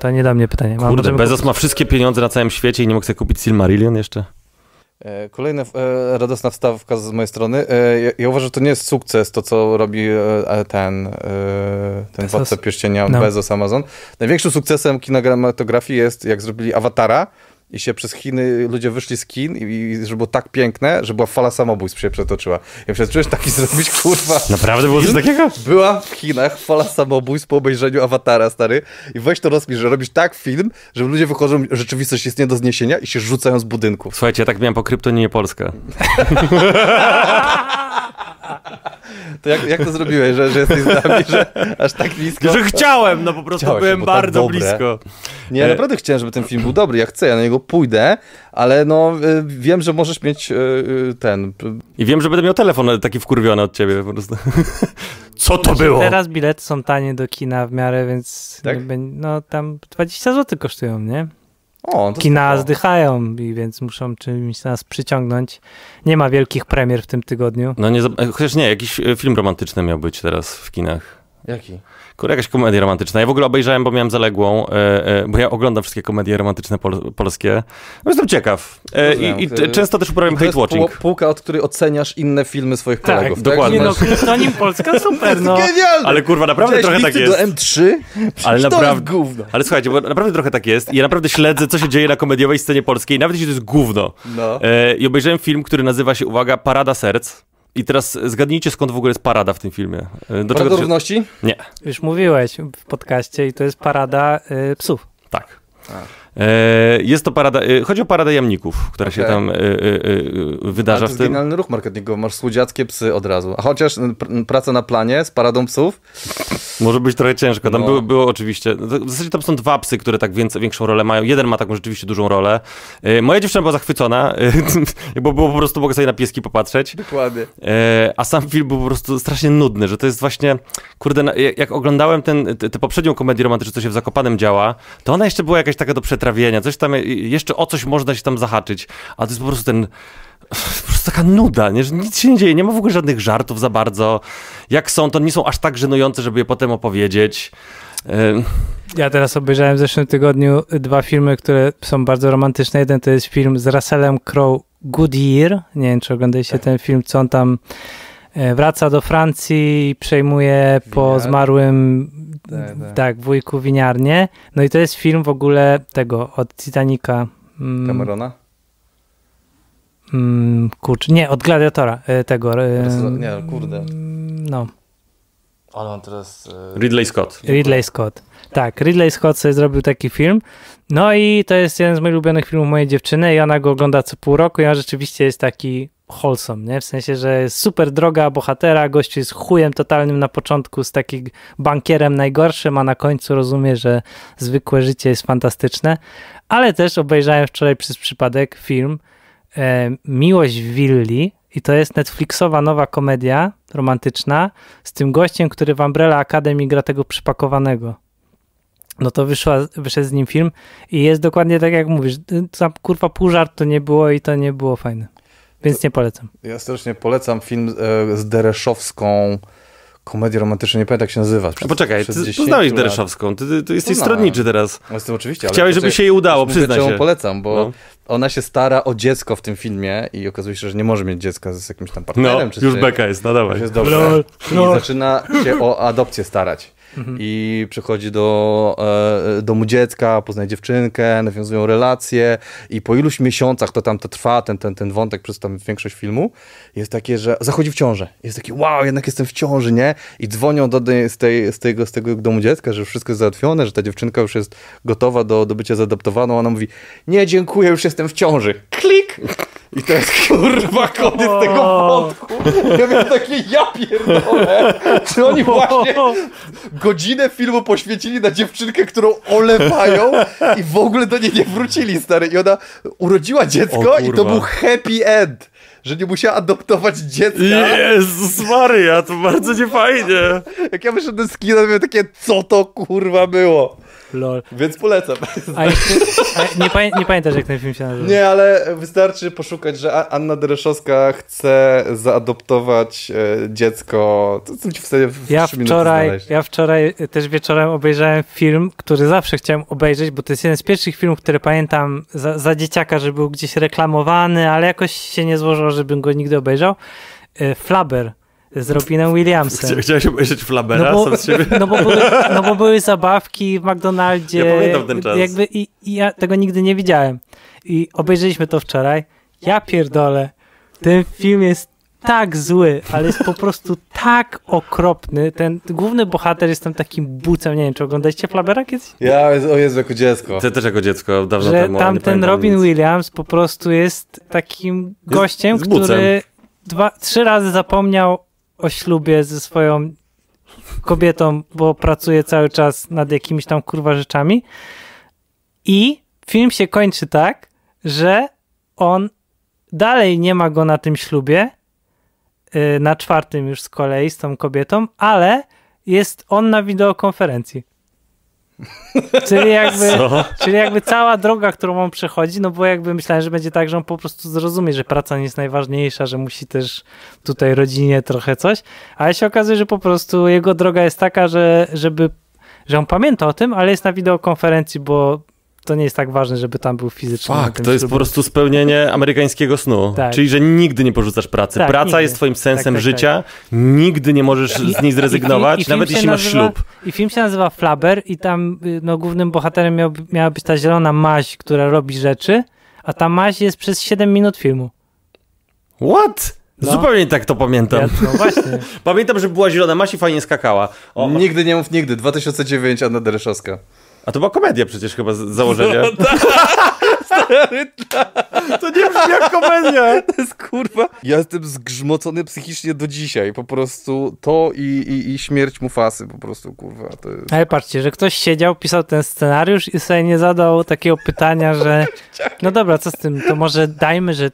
To nie da mnie pytanie. Mam, kurde, Bezos kupić- ma wszystkie pieniądze na całym świecie i nie mógł sobie kupić Silmarillion jeszcze? E, kolejna e, radosna wstawka z mojej strony. E, ja, ja, uważam, że to nie jest sukces, to co robi e, ten, ten władca pierścienia no. Bezos Amazon. Największym sukcesem kinematografii jest, jak zrobili Awatara, i się przez Chiny ludzie wyszli z kin i, i że było tak piękne, że była fala samobójstw się przetoczyła. Ja czujesz taki zrobić, <laughs> kurwa. Naprawdę było coś takiego? Była w Chinach fala samobójstw po obejrzeniu Awatara, stary. I weź to rozpisz, że robisz tak film, że ludzie wychodzą, rzeczywistość jest nie do zniesienia i się rzucają z budynków. Słuchajcie, ja tak miałem po kryptoninie Polska. <laughs> To jak, jak to zrobiłeś, że, że jesteś z nami, że aż tak blisko? Że chciałem, no po prostu Chciałeś, byłem tak bardzo tak blisko. Nie, e... naprawdę chciałem, żeby ten film był dobry. Ja chcę, ja na niego pójdę, ale no e, wiem, że możesz mieć e, ten... I wiem, że będę miał telefon taki wkurwiony od ciebie po prostu. <laughs> Co to znaczy, było? Teraz bilety są tanie do kina w miarę, więc tak? no tam 20 zł kosztują, nie? O, Kina spoko. zdychają, i więc muszą czymś nas przyciągnąć. Nie ma wielkich premier w tym tygodniu. No nie, chociaż nie, jakiś film romantyczny miał być teraz w kinach. Jaki? Kurwa, jakaś komedia romantyczna. Ja w ogóle obejrzałem, bo miałem zaległą, e, e, bo ja oglądam wszystkie komedie romantyczne pol polskie. No jestem ciekaw. E, I, i często też uprawiam hate watching. półka, od której oceniasz inne filmy swoich tak, kolegów. Tak, dokładnie. Nie no, Kryptonim Polska super, no. Genialne! Ale kurwa, naprawdę Widziałeś trochę tak jest. do M3? Ale naprawdę, gówno. Ale słuchajcie, bo naprawdę trochę tak jest. I ja naprawdę śledzę, co się dzieje na komediowej scenie polskiej, nawet jeśli to jest gówno. No. E, I obejrzałem film, który nazywa się, uwaga, Parada Serc. I teraz zgadnijcie, skąd w ogóle jest parada w tym filmie. E, do parada równości? Się... Nie. Już mówiłeś w podcaście i to jest parada y, psów. Tak. A. E, jest to parada, e, chodzi o paradę jamników, która okay. się tam e, wydarza w tym. To jest genialny ruch marketingowy, masz słodziackie psy od razu. A chociaż praca na planie z paradą psów? Może być trochę ciężko. Tam no. było, było, oczywiście, w zasadzie tam są dwa psy, które tak więcej, większą rolę mają. Jeden ma taką rzeczywiście dużą rolę. Moja dziewczyna była zachwycona, <laughs> bo było po prostu, mogę sobie na pieski popatrzeć. Dokładnie. A sam film był po prostu strasznie nudny, że to jest właśnie, kurde, jak oglądałem ten, tę poprzednią komedię romantyczną, co się w Zakopanem działa, to ona jeszcze była jakaś taka do przetrawienia trawienia, coś tam, jeszcze o coś można się tam zahaczyć, a to jest po prostu ten po prostu taka nuda, nie? że nic się nie dzieje, nie ma w ogóle żadnych żartów za bardzo. Jak są, to nie są aż tak żenujące, żeby je potem opowiedzieć. Ja teraz obejrzałem w zeszłym tygodniu dwa filmy, które są bardzo romantyczne. Jeden to jest film z Russellem Crowe Goodyear. Nie wiem, czy oglądaliście tak. ten film, co on tam wraca do Francji i przejmuje po zmarłym tak, tak. tak, wujku winiarnie. No i to jest film w ogóle tego od Titanica. Mm, Camerona? Mm, kurczę, nie, od Gladiatora e, tego. E, nie, kurde. No. Ale on teraz... E... Ridley Scott. Ridley Scott. Tak, Ridley Scott sobie zrobił taki film. No i to jest jeden z moich ulubionych filmów mojej dziewczyny i ona go ogląda co pół roku i on rzeczywiście jest taki wholesome, nie? W sensie, że jest super droga bohatera, gościu jest chujem totalnym na początku, z takim bankierem najgorszym, a na końcu rozumie, że zwykłe życie jest fantastyczne. Ale też obejrzałem wczoraj przez przypadek film e, Miłość w Willi i to jest Netflixowa nowa komedia romantyczna z tym gościem, który w Umbrella Academy gra tego przypakowanego no to wyszła, wyszedł z nim film i jest dokładnie tak jak mówisz, tam kurwa pół żartu nie było i to nie było fajne. Więc nie polecam. Ja serdecznie polecam film e, z Dereszowską, komedię romantyczną, nie pamiętam jak się nazywa. Przed, poczekaj, ty poznałeś Dereszowską, ty, ty, ty jesteś stronniczy teraz. No, jestem oczywiście. Chciałeś, żeby się jej udało, przyznaj się. polecam, bo no. ona się stara o dziecko w tym filmie i okazuje się, że nie może mieć dziecka z jakimś tam partnerem. No, czy już beka jest, no dawaj. Jest dobrze. No. I zaczyna się o adopcję starać. Mhm. I przychodzi do e, domu dziecka, poznaje dziewczynkę, nawiązują relacje i po iluś miesiącach to tam to trwa, ten, ten, ten wątek przez tam większość filmu, jest takie, że zachodzi w ciążę. Jest taki, wow, jednak jestem w ciąży, nie? I dzwonią do, z, tej, z, tego, z tego domu dziecka, że wszystko jest załatwione, że ta dziewczynka już jest gotowa do, do bycia zaadoptowaną. Ona mówi, nie, dziękuję, już jestem w ciąży. Klik! I to jest kurwa koniec tego wątku. Ja miałem takie, ja pierdolę. Czy oni właśnie godzinę filmu poświęcili na dziewczynkę, którą olewają i w ogóle do niej nie wrócili, stary. I ona urodziła dziecko i to był happy end że nie musiała adoptować dziecka. Jezus Maria, to bardzo niefajnie. Jak ja wyszedłem z kina, miałem takie, co to kurwa było? Lol. Więc polecam. A, jeszcze, a nie, pamię, nie pamiętasz, jak ten film się nazywa? Nie, ale wystarczy poszukać, że Anna Dereszowska chce zaadoptować e, dziecko. To jestem ci w stanie w ja wczoraj, ja wczoraj też wieczorem obejrzałem film, który zawsze chciałem obejrzeć, bo to jest jeden z pierwszych filmów, które pamiętam za, za dzieciaka, że był gdzieś reklamowany, ale jakoś się nie złożyło, żebym go nigdy obejrzał. E, Flabber z Robinem Williamsem. Chcia- Chciałeś obejrzeć Flabera No bo, z siebie? <laughs> no, bo były, no bo były zabawki w McDonaldzie. Ja pamiętam ten czas. Jakby i, i ja tego nigdy nie widziałem. I obejrzeliśmy to wczoraj. Ja pierdolę. Ten film jest tak zły, ale jest po prostu tak okropny. Ten główny bohater jest tam takim bucem. Nie wiem, czy oglądaliście Flabera kiedyś? Ja, o Jezu, jako dziecko. Ty też jako dziecko dawno Że temu. ale tam ten Robin nic. Williams po prostu jest takim gościem, bucem. który dwa, trzy razy zapomniał o ślubie ze swoją kobietą, bo pracuje cały czas nad jakimiś tam kurwa rzeczami. I film się kończy tak, że on dalej nie ma go na tym ślubie, yy, na czwartym już z kolei z tą kobietą, ale jest on na wideokonferencji. Czyli jakby, Co? czyli jakby cała droga, którą on przechodzi, no bo jakby myślałem, że będzie tak, że on po prostu zrozumie, że praca nie jest najważniejsza, że musi też tutaj rodzinie trochę coś, ale się okazuje, że po prostu jego droga jest taka, że żeby, że on pamięta o tym, ale jest na wideokonferencji, bo to nie jest tak ważne, żeby tam był Fak, tym to jest ślubie. po prostu spełnienie amerykańskiego snu. Tak. Czyli, że nigdy nie porzucasz pracy. Tak, Praca nigdy. jest twoim sensem Tak, tak, życia. Nigdy nie możesz z niej zrezygnować, I- i film nawet jeśli masz nazywa- ślub. I film się nazywa Flabber i tam y, no, głównym bohaterem miał, miała być ta zielona maź, która robi rzeczy, a ta maź jest przez 7 minut filmu. What? No. Zupełnie tak to pamiętam. Ja, no właśnie. <laughs> Pamiętam, że była zielona masi fajnie skakała. O, Nigdy nie mów nigdy. 2009, Anna Dereszowska. A to była komedia przecież chyba z założenia. No, <laughs> to nie brzmi jak komedia. To jest kurwa. Ja jestem zgrzmocony psychicznie do dzisiaj. Po prostu to i, i, i śmierć Mufasy. Po prostu kurwa. To jest... Ale patrzcie, że ktoś siedział, pisał ten scenariusz i sobie nie zadał takiego pytania, że <laughs> no dobra, co z tym, to może dajmy, że,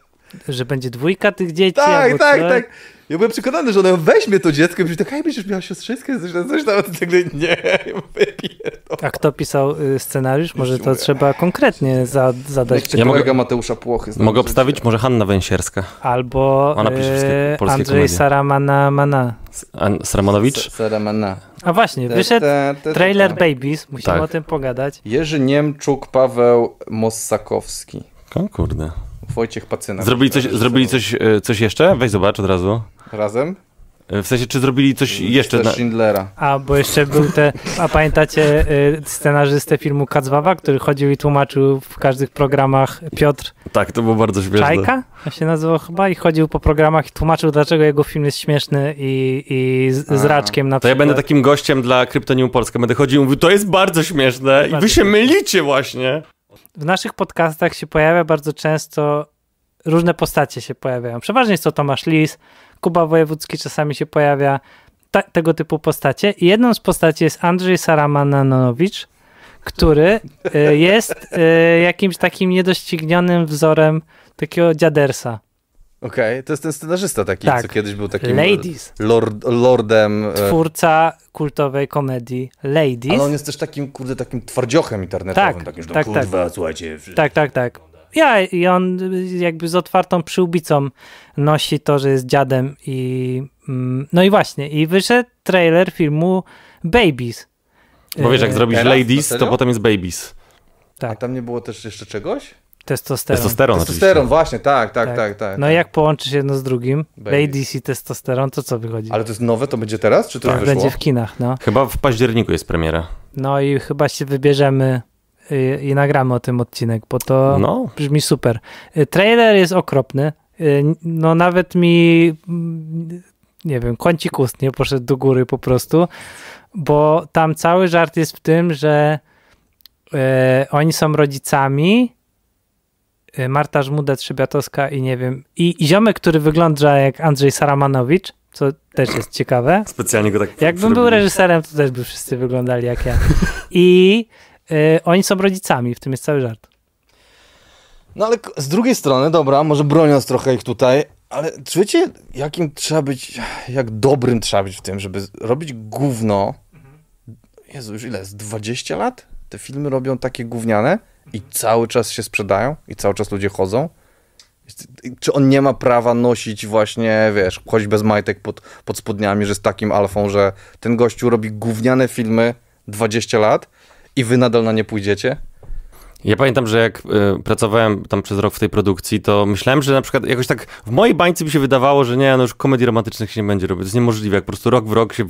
że będzie dwójka tych dzieci Tak, albo tak, co? tak. Ja byłem przekonany, że ona weźmie to dziecko i będzie tak, będziesz miała siostrzyczkę, coś tam, coś tam, a ty nagle, nie. A kto pisał y, scenariusz? Może to mówię. trzeba konkretnie za, zadać. Ja mogę- Mateusza Płochy. znam Mogę obstawić może Hanna Węsierska. Albo Ona pisze wszystkie y, polskie Andrzej komedie. Saramana Mana. An- Sramonowicz? S- Saramana. A właśnie, wyszedł trailer. Babies, musimy Tak. o tym pogadać. Jerzy Niemczuk, Paweł Mossakowski. O kurde. Wojciech Pacyna. Zrobili coś, zrobili coś, e, coś jeszcze? Weź zobacz od razu. Razem? E, W sensie, czy zrobili coś jeszcze? Na... Schindlera. A, bo jeszcze był te, a pamiętacie y, scenarzystę filmu Kacwawa, który chodził i tłumaczył w każdych programach Piotr Tak, to było bardzo śmieszne. Czajka? To się nazywał chyba i chodził po programach i tłumaczył, dlaczego jego film jest śmieszny i, i z, z. Raczkiem na To ja przykład. będę takim gościem dla Kryptonium Polska. Będę chodził i mówił, to jest bardzo śmieszne i Bardzo wy się śmieszne. mylicie właśnie. W naszych podcastach się pojawia bardzo często różne postacie się pojawiają. Przeważnie jest to Tomasz Lis, Kuba Wojewódzki czasami się pojawia, ta, tego typu postacie. I jedną z postaci jest Andrzej Saramananowicz, który y, jest y, jakimś takim niedoścignionym wzorem takiego dziadersa. Okej, to jest ten scenarzysta taki, Tak. co kiedyś był takim Ladies. lord, lordem. e, Twórca kultowej komedii Ladies. Ale on jest też takim, kurde, takim twardziochem internetowym. Tak, takim, że tak, tak. kurwa, słuchajcie. w- Tak, tak, tak. Ja, I on jakby z otwartą przyłbicą nosi to, że jest dziadem i mm, no i właśnie, i wyszedł trailer filmu Babies. Bo wiesz, jak Y, zrobisz teraz? ladies, to potem jest babies. A Tak, tam nie było też jeszcze czegoś? testosteron. Testosteron Testosteron, właśnie, tak, tak, Tak. tak, tak. No i jak połączysz jedno z drugim, Babies. Ladies i testosteron, to co wychodzi? Ale to jest nowe, to będzie teraz, czy to już wyszło? Będzie w kinach, no. Chyba w październiku jest premiera. No i chyba się wybierzemy i nagramy o tym odcinek, bo to No, brzmi super. Y, Trailer jest okropny. Y, No nawet mi, mm, nie wiem, kącik ust nie poszedł do góry po prostu, bo tam cały żart jest w tym, że e, oni są rodzicami, Marta Żmuda Trzebiatowska i nie wiem, i, i ziomek, który wygląda jak Andrzej Saramanowicz, co też jest ciekawe. specjalnie go tak Jakbym był reżyserem, to też by wszyscy wyglądali jak ja. I e, oni są rodzicami, w tym jest cały żart. No ale z drugiej strony, dobra, może broniąc trochę ich tutaj, ale czy wiecie, jakim trzeba być, jak dobrym trzeba być w tym, żeby z- robić gówno, Jezu, już ile jest, 20 lat? te filmy robią takie gówniane i cały czas się sprzedają i cały czas ludzie chodzą? Czy on nie ma prawa nosić właśnie, wiesz, chodzić bez majtek pod, pod spodniami, że jest takim alfą, że ten gościu robi gówniane filmy 20 lat i wy nadal na nie pójdziecie? Ja pamiętam, że jak y, pracowałem tam przez rok w tej produkcji, to myślałem, że na przykład jakoś tak w mojej bańce mi się wydawało, że nie, no już komedii romantycznych się nie będzie robić. To jest niemożliwe, jak po prostu rok w rok się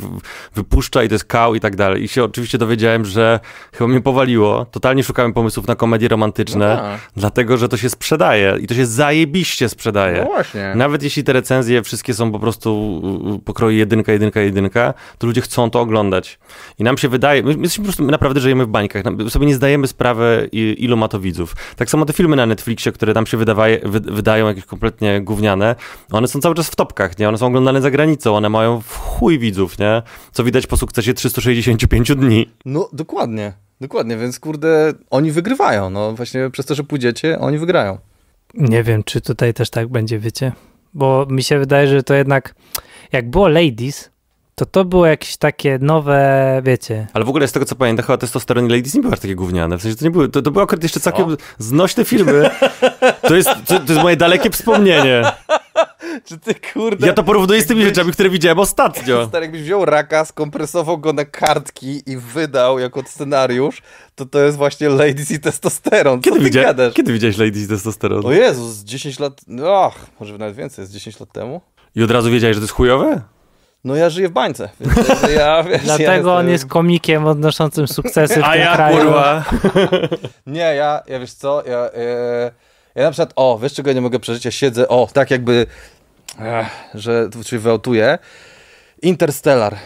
wypuszcza i to jest kał i tak dalej. I się oczywiście dowiedziałem, że chyba mnie powaliło. Totalnie szukałem pomysłów na komedie romantyczne, no tak. dlatego, że to się sprzedaje i to się zajebiście sprzedaje. No właśnie. Nawet jeśli te recenzje wszystkie są po prostu pokroju jedynka, jedynka, jedynka, to ludzie chcą to oglądać. I nam się wydaje, my, my jesteśmy po prostu, my naprawdę żyjemy w bańkach, sobie nie zdajemy sprawy i, ilu ma to widzów. Tak samo te filmy na Netflixie, które tam się wydawaje, wy, wydają jakieś kompletnie gówniane, one są cały czas w topkach, nie? One są oglądane za granicą, one mają w chuj widzów, nie? Co widać po sukcesie 365 dni. No, dokładnie. Dokładnie, więc kurde, oni wygrywają. No właśnie przez to, że pójdziecie, oni wygrają. Nie wiem, czy tutaj też tak będzie, wiecie? Bo mi się wydaje, że to jednak jak było Ladies, to to było jakieś takie nowe, wiecie. Ale w ogóle z tego co pamiętam, chyba testosteron i Ladies nie były aż takie gówniane. W sensie to nie były, to, to były akurat jeszcze całkiem znośne filmy. To jest, to, to jest moje dalekie wspomnienie. Czy ty kurde... Ja to porównuję z tymi jakbyś, rzeczami, które widziałem ostatnio. Stary, jakbyś wziął raka, skompresował go na kartki i wydał jako scenariusz, to to jest właśnie Ladies i testosteron. Co kiedy, widzia... kiedy widziałeś Ladies i testosteron? O Jezus, 10 lat... Ach, może nawet więcej, z 10 lat temu. I od razu wiedziałeś, że to jest chujowe? No ja żyję w bańce, więc ja, <laughs> wiesz, Dlatego ja on jest komikiem odnoszącym sukcesy w A tym ja, kraju. kurwa. <laughs> nie, ja, ja wiesz co, ja, ja, ja na przykład, o, wiesz czego ja nie mogę przeżyć, ja siedzę, o, tak jakby, ech, że, czyli wyautuję, Interstellar.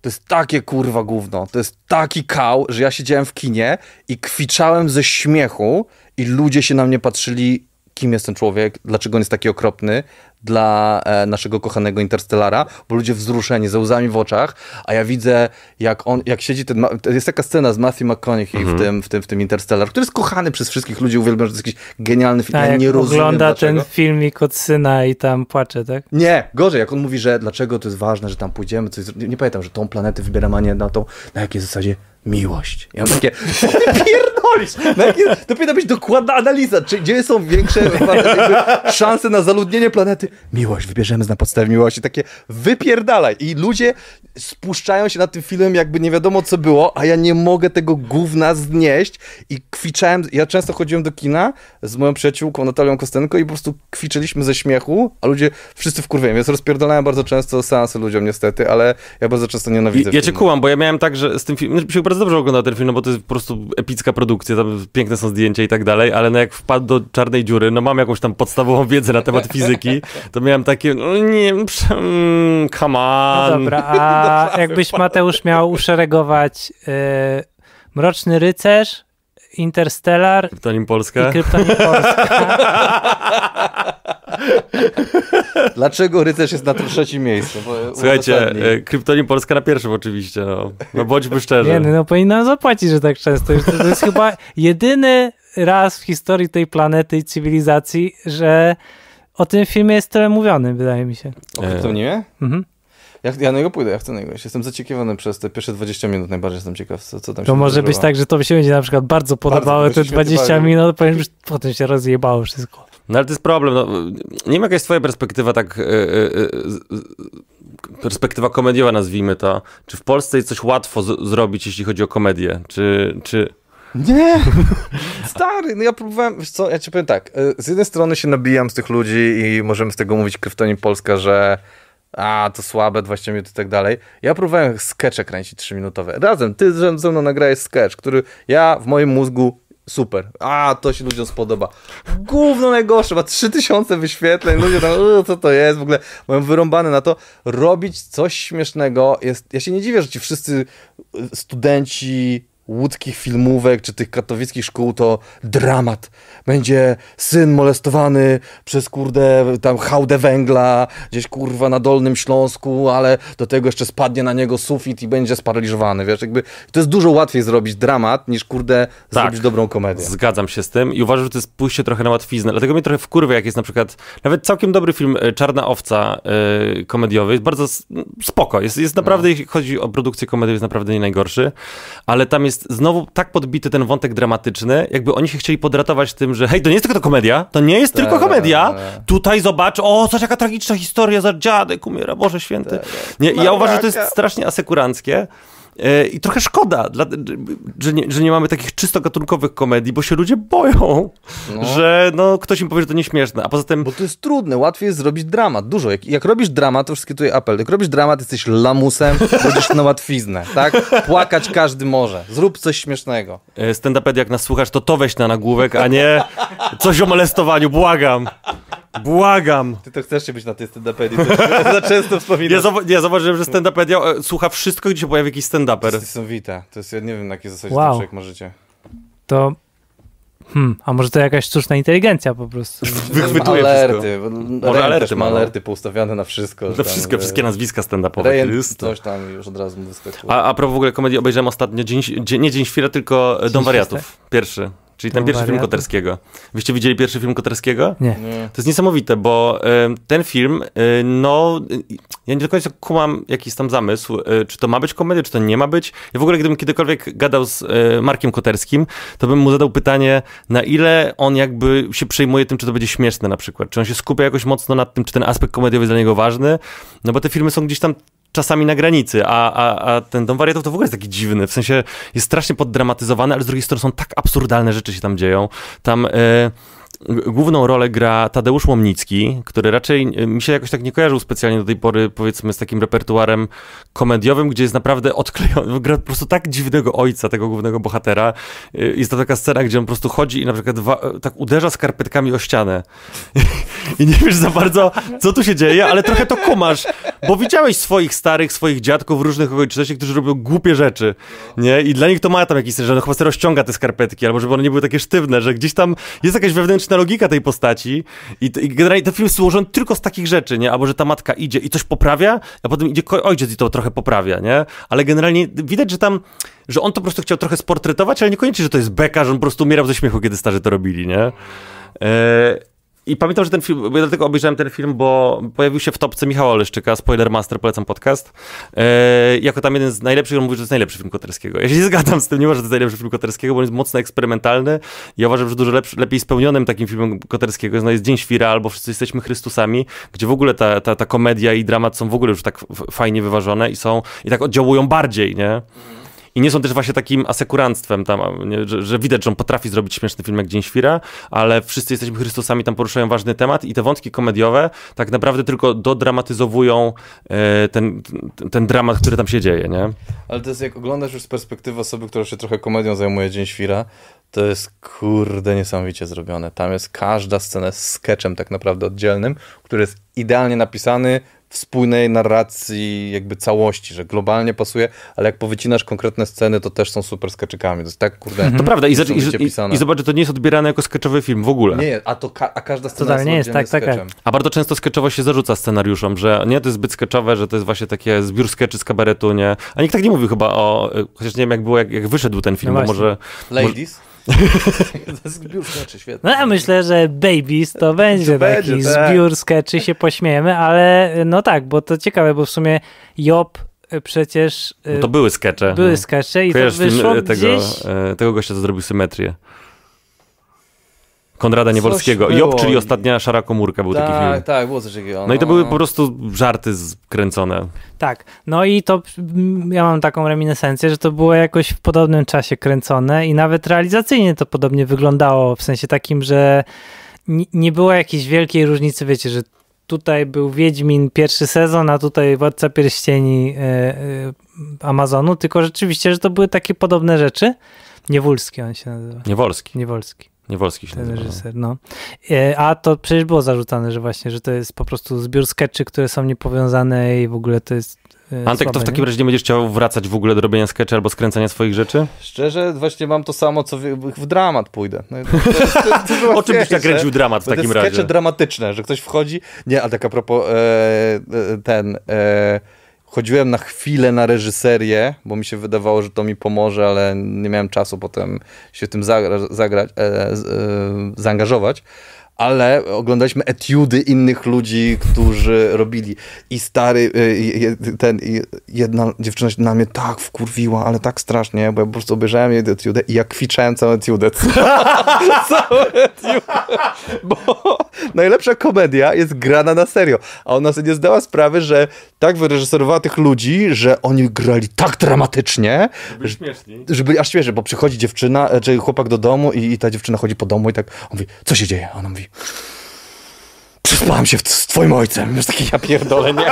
To jest takie kurwa gówno, to jest taki kał, że ja siedziałem w kinie i kwiczałem ze śmiechu i ludzie się na mnie patrzyli kim jest ten człowiek, dlaczego on jest taki okropny dla e, naszego kochanego Interstellara, bo ludzie wzruszeni, ze łzami w oczach, a ja widzę, jak on, jak siedzi ten, jest taka scena z Matthew McConaughey mhm. w, tym, w, tym, w tym Interstellar, który jest kochany przez wszystkich ludzi, uwielbiam, że to jest jakiś genialny film, ja nie rozumiem ogląda dlaczego. ten filmik od syna i tam płacze, tak? Nie, gorzej, jak on mówi, że dlaczego to jest ważne, że tam pójdziemy, coś, nie, nie pamiętam, że tą planetę wybieramy, a nie na tą, na jakiej zasadzie miłość. Ja mam takie, <laughs> pierdolisz? Jakie, to powinna być dokładna analiza, czy, gdzie są większe szanse na zaludnienie planety. Miłość, wybierzemy na podstawie miłości. Takie wypierdalaj. I ludzie spuszczają się nad tym filmem, jakby nie wiadomo co było, a ja nie mogę tego gówna znieść i kwiczałem. Ja często chodziłem do kina z moją przyjaciółką Natalią Kostenko i po prostu kwiczyliśmy ze śmiechu, a ludzie wszyscy wkurwiają. Więc rozpierdalałem bardzo często seansy ludziom niestety, ale ja bardzo często nienawidzę Ja, ja cię kułam, bo ja miałem tak, że z tym filmem, mi się bardzo dobrze oglądał ten film, no bo to jest po prostu epicka produkcja, tam piękne są zdjęcia i tak dalej, ale no jak wpadł do czarnej dziury, no mam jakąś tam podstawową wiedzę na temat fizyki, to miałem takie, no nie, mm, come on. No dobra, a <laughs> jakbyś Mateusz miał uszeregować yy, Mroczny Rycerz, Interstellar Kryptonim Polska. i Kryptonim Polska. <laughs> Dlaczego rycerz jest na trzecim miejscu? Słuchajcie, e, Kryptonim Polska na pierwszym oczywiście, no. no bądźmy szczerzy. Nie, no powinna zapłacić, że tak często. To jest chyba jedyny raz w historii tej planety i cywilizacji, że o tym filmie jest tyle mówiony, wydaje mi się. O Kryptonimie? Mhm. Ja, ja na niego pójdę, ja chcę na niego Jestem zaciekawiony przez te pierwsze 20 minut, najbardziej jestem ciekaw, co, co tam to się To może być tak, że to się będzie na przykład bardzo podobało bardzo, te 20 minut, powiem, że potem się rozjebało wszystko. No ale to jest problem, no, nie wiem jaka jest twoja perspektywa tak, yy, yy, yy, perspektywa komediowa nazwijmy to. Czy w Polsce jest coś łatwo z- zrobić, jeśli chodzi o komedię? Czy... czy... Nie! <laughs> Stary, no ja próbowałem, wiesz co, ja ci powiem tak, y, z jednej strony się nabijam z tych ludzi i możemy z tego mówić Kryptonim Polska, że a, to słabe, 20 minut i tak dalej. Ja próbowałem skecze kręcić 3-minutowe. Razem, ty ze mną nagrałeś sketch, który ja w moim mózgu super. A, to się ludziom spodoba. Gówno najgorsze, ma 3000 wyświetleń, ludzie tam, co to jest, w ogóle mają wyrąbane na to. Robić coś śmiesznego jest, ja się nie dziwię, że ci wszyscy studenci, łódzkich filmówek, czy tych katowickich szkół, to dramat. Będzie syn molestowany przez, kurde, tam hałdę węgla, gdzieś, kurwa, na Dolnym Śląsku, ale do tego jeszcze spadnie na niego sufit i będzie sparaliżowany, wiesz, jakby to jest dużo łatwiej zrobić dramat, niż, kurde, tak, zrobić dobrą komedię. zgadzam się z tym i uważam, że to jest pójście trochę na łatwiznę, dlatego mnie trochę wkurwia, jak jest na przykład nawet całkiem dobry film e, Czarna Owca yy, komediowy, jest bardzo spoko, jest, jest naprawdę, no. jeśli chodzi o produkcję komedii, jest naprawdę nie najgorszy, ale tam jest jest znowu tak podbity ten wątek dramatyczny, jakby oni się chcieli podratować tym, że hej, to nie jest tylko to komedia, to nie jest tylko komedia, tutaj zobacz, o, coś jaka tragiczna historia, za dziadek umiera, Boże Święty. Nie, ja uważam, że to jest strasznie asekuranckie. E, I trochę szkoda, że nie, że nie mamy takich czysto gatunkowych komedii, bo się ludzie boją, no. że no, ktoś im powie, że to nieśmieszne, a poza tym... Bo to jest trudne, łatwiej jest zrobić dramat, dużo. Jak, jak robisz dramat, to wszystkie tutaj apel, jak robisz dramat, jesteś lamusem, będziesz na łatwiznę, tak? Płakać każdy może. Zrób coś śmiesznego. E, stand-up, jak nas słuchasz, to to weź na nagłówek, a nie coś o molestowaniu, błagam. Błagam. Ty to chcesz się być na tej stand-upedii, za często wspominasz. Ja, zauwa- ja zauważyłem, że stand-upedia e, słucha wszystko, gdzie się pojawi jakiś stand-uper. To jest niesamowite. To jest, ja nie wiem, na jakiej zasadzie wow. człowiek możecie. To Hmm, a może to jakaś sztuczna inteligencja po prostu. <laughs> Wychwytuje alerty, Może alerty, ma alerty poustawiane na wszystko. Na wszystko, wszystkie nazwiska stand-upowe. coś tam już od razu mu wyskakuje. A, a propos w ogóle komedii obejrzałem ostatnio, dzień, dzień, nie Dzień Świra, tylko Dom Wariatów. Pierwszy. Czyli ten pierwszy film Koterskiego. Wyście widzieli pierwszy film Koterskiego? Nie. nie. To jest niesamowite, bo y, ten film, y, no, y, ja nie do końca kumam, jaki jest tam zamysł. czy to ma być komedia, czy to nie ma być. Ja w ogóle, gdybym kiedykolwiek gadał z Markiem Koterskim, to bym mu zadał pytanie, na ile on jakby się przejmuje tym, czy to będzie śmieszne na przykład. Czy on się skupia jakoś mocno nad tym, czy ten aspekt komediowy jest dla niego ważny. No bo te filmy są gdzieś tam czasami na granicy, a, a, a ten Dom Wariatów to w ogóle jest taki dziwny, w sensie jest strasznie poddramatyzowany, ale z drugiej strony są tak absurdalne rzeczy się tam dzieją. Tam... E, Główną rolę gra Tadeusz Łomnicki, który raczej e, mi się jakoś tak nie kojarzył specjalnie do tej pory, powiedzmy, z takim repertuarem komediowym, gdzie jest naprawdę odklejony, gra po prostu tak dziwnego ojca, tego głównego bohatera. E, jest to taka scena, gdzie on po prostu chodzi i na przykład tak uderza skarpetkami o ścianę. <laughs> I nie wiesz za bardzo, co tu się dzieje, ale trochę to kumasz, bo widziałeś swoich starych, swoich dziadków w różnych okolicznościach, którzy robią głupie rzeczy, nie? I dla nich to ma tam jakiś sens, że on chyba rozciąga te skarpetki, albo żeby one nie były takie sztywne, że gdzieś tam jest jakaś wewnętrzna wewnętrzna logika tej postaci i, i generalnie ten film jest złożony tylko z takich rzeczy, nie? Albo, że ta matka idzie i coś poprawia, a potem idzie ojciec i to trochę poprawia, nie? Ale generalnie widać, że tam, że on to po prostu chciał trochę sportretować, ale niekoniecznie, że to jest beka, że on po prostu umierał ze śmiechu, kiedy starzy to robili, nie? E, i pamiętam, że ten film, ja dlatego obejrzałem ten film, bo pojawił się w topce Michała Oleszczyka, Spoiler Master, polecam podcast, e, jako tam jeden z najlepszych, on mówi, że to jest najlepszy film Koterskiego. Ja się nie zgadzam z tym, nie uważam, że to jest najlepszy film Koterskiego, bo on jest mocno eksperymentalny. Ja uważam, że dużo lepszy, lepiej spełnionym takim filmem Koterskiego no jest Dzień Świra albo Wszyscy jesteśmy Chrystusami, gdzie w ogóle ta, ta, ta komedia i dramat są w ogóle już tak fajnie wyważone i są, i tak oddziałują bardziej, nie? I nie są też właśnie takim asekuranstwem tam, nie, że, że, widać, że on potrafi zrobić śmieszny film jak Dzień Świra, ale wszyscy jesteśmy Chrystusami, tam poruszają ważny temat i te wątki komediowe tak naprawdę tylko dodramatyzowują e, ten, ten dramat, który tam się dzieje, nie? Ale to jest jak oglądasz już z perspektywy osoby, która się trochę komedią zajmuje Dzień Świra, to jest kurde niesamowicie zrobione. Tam jest każda scena z sketchem tak naprawdę oddzielnym, który jest idealnie napisany, spójnej narracji jakby całości, że globalnie pasuje, ale jak powycinasz konkretne sceny, to też są super sketchykami. To jest tak, kurde... To prawda. I, i, i, i zobacz, że to nie jest odbierane jako sketchowy film w ogóle. Nie, a, to ka a każda scena jest, nie jest tak, tak, tak. A bardzo często sketchowo się zarzuca scenariuszom, że nie, to jest zbyt sketchowe, że to jest właśnie takie zbiór skeczy z kabaretu, nie? A nikt tak nie mówił chyba o... Chociaż nie wiem, jak było, jak, jak wyszedł ten film, no bo może... Ladies? jest <laughs> zbiór sketchy, świetnie. No ja myślę, że Babies to będzie to taki będzie, tak. zbiór sketchy, się pośmiejemy, ale no tak, bo to ciekawe, bo w sumie Job e, przecież... E, no to były skecze. Były no. skecze i Kojarz to wyszło tego, gdzieś... Tego gościa, co zrobił symetrię. Konrada Niewolskiego. Job, czyli ostatnia szara komórka był tak, taki film. Tak, było coś takiego. No i to no. były po prostu żarty skręcone. Tak, no i to ja mam taką reminiscencję, że to było jakoś w podobnym czasie kręcone i nawet realizacyjnie to podobnie wyglądało, w sensie takim, że nie było jakiejś wielkiej różnicy, wiecie, że tutaj był Wiedźmin pierwszy sezon, a tutaj Władca Pierścieni e, e, Amazonu, tylko rzeczywiście, że to były takie podobne rzeczy. Niewolski on się nazywa. Niewolski. Niewolski. Niewolski się Ten nazywa. reżyser, no. E, a to przecież było zarzucane, że właśnie, że to jest po prostu zbiór sketchy, które są niepowiązane i w ogóle to jest e, Antek, słabe, to w takim razie nie będziesz chciał wracać w ogóle do robienia sketchy albo skręcania swoich rzeczy? Szczerze, właśnie mam to samo, co w, w dramat pójdę. No, to, to, to, o czym byś nakręcił dramat w takim razie? Skecze dramatyczne, że ktoś wchodzi, nie, a tak a propos e, e ten... E, chodziłem na chwilę na reżyserię, bo mi się wydawało, że to mi pomoże, ale nie miałem czasu potem się tym zagra, zagrać, e, e, zaangażować. Ale oglądaliśmy etiudy innych ludzi, którzy robili. I stary, y, ten, jedna dziewczyna na mnie tak wkurwiła, ale tak strasznie, bo ja po prostu obejrzałem jej etiudę i ja kwiczałem całą etiudę. <laughs> całą etiudę. Bo najlepsza komedia jest grana na serio. A ona sobie nie zdała sprawy, że tak wyreżyserowała tych ludzi, że oni grali tak dramatycznie, Byli śmieszni. że byli aż świeży, bo przychodzi dziewczyna, e, czy chłopak do domu i, i ta dziewczyna chodzi po domu i tak, on mówi, co się dzieje? A ona mówi, przespałem się z twoim ojcem. Już taki, ja pierdolę, nie?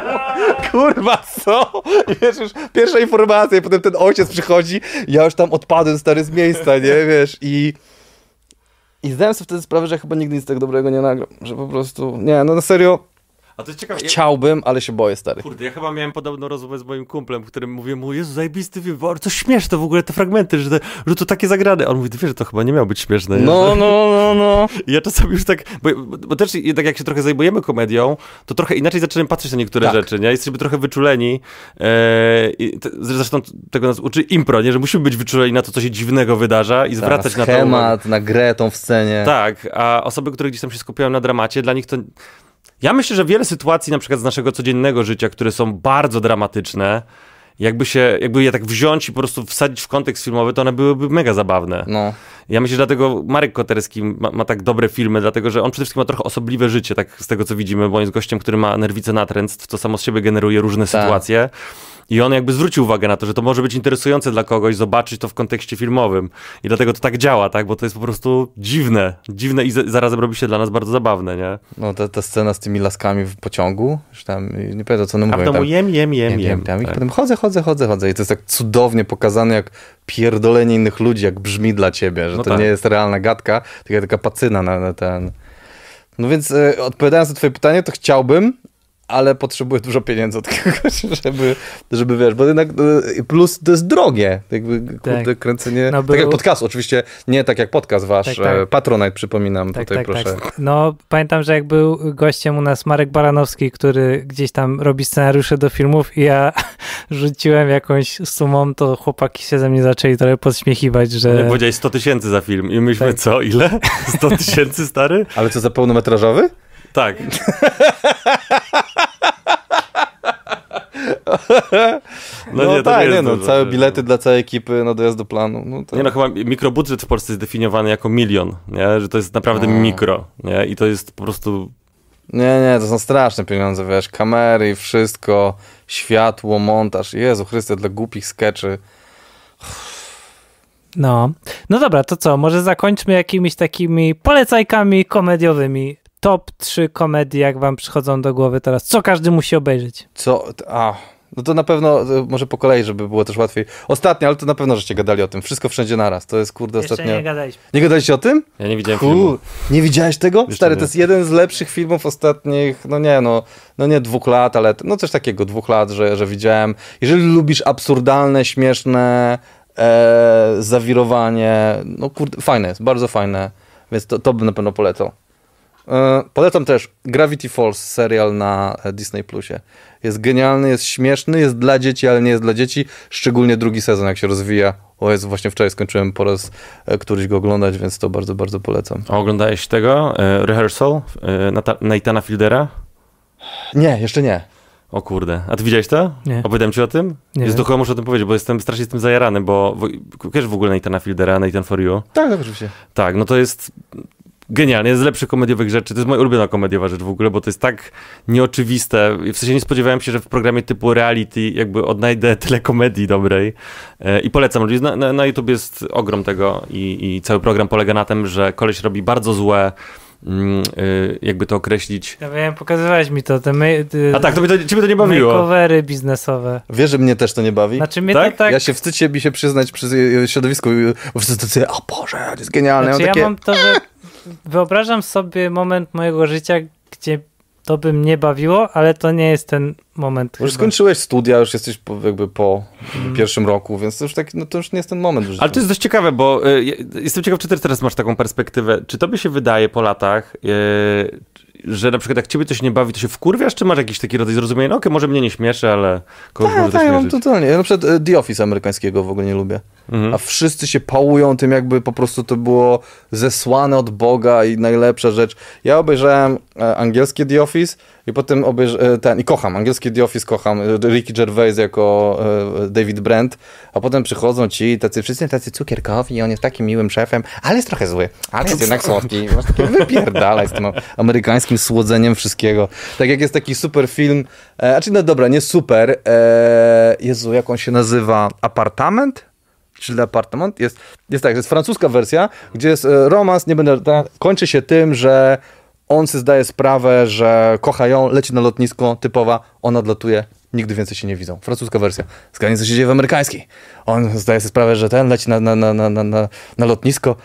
<laughs> Kurwa, co? I wiesz, już pierwsza informacja i potem ten ojciec przychodzi, ja już tam odpadłem stary z miejsca, nie? Wiesz, i... I zdałem sobie wtedy sprawę, że chyba nigdy nic tak dobrego nie nagram, że po prostu, nie, no na serio, A to jest ciekawe. chciałbym, ale się boję, stary. Kurde, ja chyba miałem podobną rozmowę z moim kumplem, w którym mówię mu, Jezu, zajebisty film, bo co śmieszne w ogóle te fragmenty, że, te, że to takie zagrane. A On mówi, wiesz, że to chyba nie miało być śmieszne. nie?" No, no, no, no. I <laughs> ja czasami już tak, bo, bo też jednak jak się trochę zajmujemy komedią, to trochę inaczej zaczynamy patrzeć na niektóre Tak. rzeczy, nie? Jesteśmy trochę wyczuleni. E, i te, zresztą tego nas uczy impro, nie? Że musimy być wyczuleni na to, co się dziwnego wydarza i zwracać na to schemat, na grę tą w scenie. Tak, a osoby, które gdzieś tam się skupiają na dramacie, dla nich to... Ja myślę, że wiele sytuacji na przykład z naszego codziennego życia, które są bardzo dramatyczne, jakby się, jakby je tak wziąć i po prostu wsadzić w kontekst filmowy, to one byłyby mega zabawne. No. Ja myślę, że dlatego Marek Koterski ma, ma tak dobre filmy, dlatego że on przede wszystkim ma trochę osobliwe życie, tak z tego co widzimy, bo on jest gościem, który ma nerwice natręctw, co samo z siebie generuje różne Tak. sytuacje. I on jakby zwrócił uwagę na to, że to może być interesujące dla kogoś zobaczyć to w kontekście filmowym. I dlatego to tak działa, tak? Bo to jest po prostu dziwne. Dziwne i zarazem robi się dla nas bardzo zabawne, nie? No ta, ta scena z tymi laskami w pociągu, już tam, nie pamiętam co one A mówią. w domu tam, jem, jem, jem, jem, jem. jem, tam, i tak. potem chodzę, chodzę, chodzę, chodzę i to jest tak cudownie pokazane, jak pierdolenie innych ludzi, jak brzmi dla ciebie, że No to tak. nie jest realna gadka, tylko taka pacyna na, na ten... No więc e, odpowiadając na twoje pytanie, to chciałbym, ale potrzebuję dużo pieniędzy od <laughs> kogoś, żeby, żeby wiesz, bo jednak e, plus to jest drogie, jakby kurde, Tak. kręcenie, No tak jak był- podcast, oczywiście nie tak jak podcast wasz, Tak, tak. e, Patronite przypominam Tak, tutaj tak, proszę. tak. No, pamiętam, że jak był gościem u nas Marek Baranowski, który gdzieś tam robi scenariusze do filmów i ja <laughs> rzuciłem jakąś sumą, to chłopaki się ze mnie zaczęli trochę podśmiechiwać, że... Nie powiedziałeś 100 tysięcy za film i myśmy, Tak. co, ile? <laughs> 100 tysięcy, stary? Ale co za pełnometrażowy? Tak. No, nie, to tak, nie nie, no, całe nie, bilety no. dla całej ekipy na dojazd do planu. No to... Nie no, chyba mikrobudżet w Polsce jest definiowany jako milion, nie? Że to jest naprawdę A. mikro, nie? I to jest po prostu... Nie, nie, to są straszne pieniądze, wiesz, kamery i wszystko, światło, montaż, Jezu Chryste, dla głupich skeczy. No. No dobra, to co? Może zakończmy jakimiś takimi polecajkami komediowymi. Top 3 komedii, jak wam przychodzą do głowy teraz. Co każdy musi obejrzeć? Co, a, no to na pewno, e, może po kolei, żeby było też łatwiej. Ostatnio, ale to na pewno żeście gadali o tym, wszystko wszędzie naraz, to jest kurde Jeszcze ostatnio. nie gadaliśmy. Nie gadaliście o tym? Ja nie widziałem filmu. Kur, nie widziałeś tego? Jeszcze Stary, nie. to jest jeden z lepszych filmów ostatnich, no nie no, no nie dwóch lat, ale no coś takiego, dwóch lat, że, że widziałem. Jeżeli lubisz absurdalne, śmieszne e, zawirowanie, no kurde, fajne jest, bardzo fajne, więc to, to bym na pewno polecał. E, polecam też Gravity Falls, serial na e, Disney Plusie. Jest genialny, jest śmieszny, jest dla dzieci, ale nie jest dla dzieci, szczególnie drugi sezon, jak się rozwija. O jest właśnie wczoraj skończyłem po raz e, któryś go oglądać, więc to bardzo, bardzo polecam. A oglądałeś tego? Rehearsal? Nathana Fieldera? Nie, jeszcze nie. O kurde. A ty widziałeś to? Nie. Opowiadałem ci o tym? Nie Jest kogo muszę o tym powiedzieć, bo jestem strasznie z tym zajarany, bo wiesz w ogóle Nathana Fieldera, Nathan For You? Tak, tak, oczywiście. Tak, no to jest genialne, jest z lepszych komediowych rzeczy. To jest moja ulubiona komediowa rzecz w ogóle, bo to jest tak nieoczywiste. W sensie nie spodziewałem się, że w programie typu reality jakby odnajdę tyle komedii dobrej. E, I polecam. Na, na, na YouTube jest ogrom tego i, i cały program polega na tym, że koleś robi bardzo złe mm, y, jakby to określić. Ja wiem, pokazywałeś mi to, te my, ty, A tak, to, mnie to ciebie to nie bawiło. makeovery biznesowe. Wiesz, że mnie też to nie bawi? Znaczy mnie Tak? to tak... Ja się wstyd się, mi się przyznać przez e, środowisku, e, wszyscy tacy, o Boże, to jest genialne. Znaczy, ja ja mam takie... mam to, że wyobrażam sobie moment mojego życia, gdzie to by mnie bawiło, ale to nie jest ten moment. Już chyba. skończyłeś studia, już jesteś po, jakby po Mm. pierwszym roku, więc to już, tak, no, to już nie jest ten moment. Ale to jest dość ciekawe, bo y, jestem ciekaw, czy ty teraz masz taką perspektywę. Czy tobie się wydaje po latach, y, że na przykład jak ciebie coś nie bawi, to się wkurwiasz, czy masz jakiś taki rodzaj zrozumienia? No okej, okay, może mnie nie śmieszy, ale kogoś tak, może tak, to ja śmierzyć. totalnie. Ja na przykład e, The Office amerykańskiego w ogóle nie lubię. Mhm. A wszyscy się pałują tym, jakby po prostu to było zesłane od Boga i najlepsza rzecz. Ja obejrzałem e, angielskie The Office i potem obejrzałem ten, i kocham, angielskie The Office kocham, e, Ricky Gervais jako David Brent, a potem przychodzą ci tacy, wszyscy tacy cukierkowi i on jest takim miłym szefem, ale jest trochę zły, ale jest jednak słodki. Wypierdalaj z tym amerykańskim słodzeniem wszystkiego. Tak jak jest taki super film, e, znaczy no dobra, nie super, e, Jezu, jak on się nazywa? Apartament? czyli apartament, jest, jest tak, jest francuska wersja, gdzie jest e, romans, nie będę, ta, kończy się tym, że on sobie zdaje sprawę, że kocha ją, leci na lotnisko, typowa, ona odlatuje, nigdy więcej się nie widzą. Francuska wersja. Zgadnij, co się dzieje w amerykańskiej. On zdaje sobie sprawę, że ten leci na, na, na, na, na, na lotnisko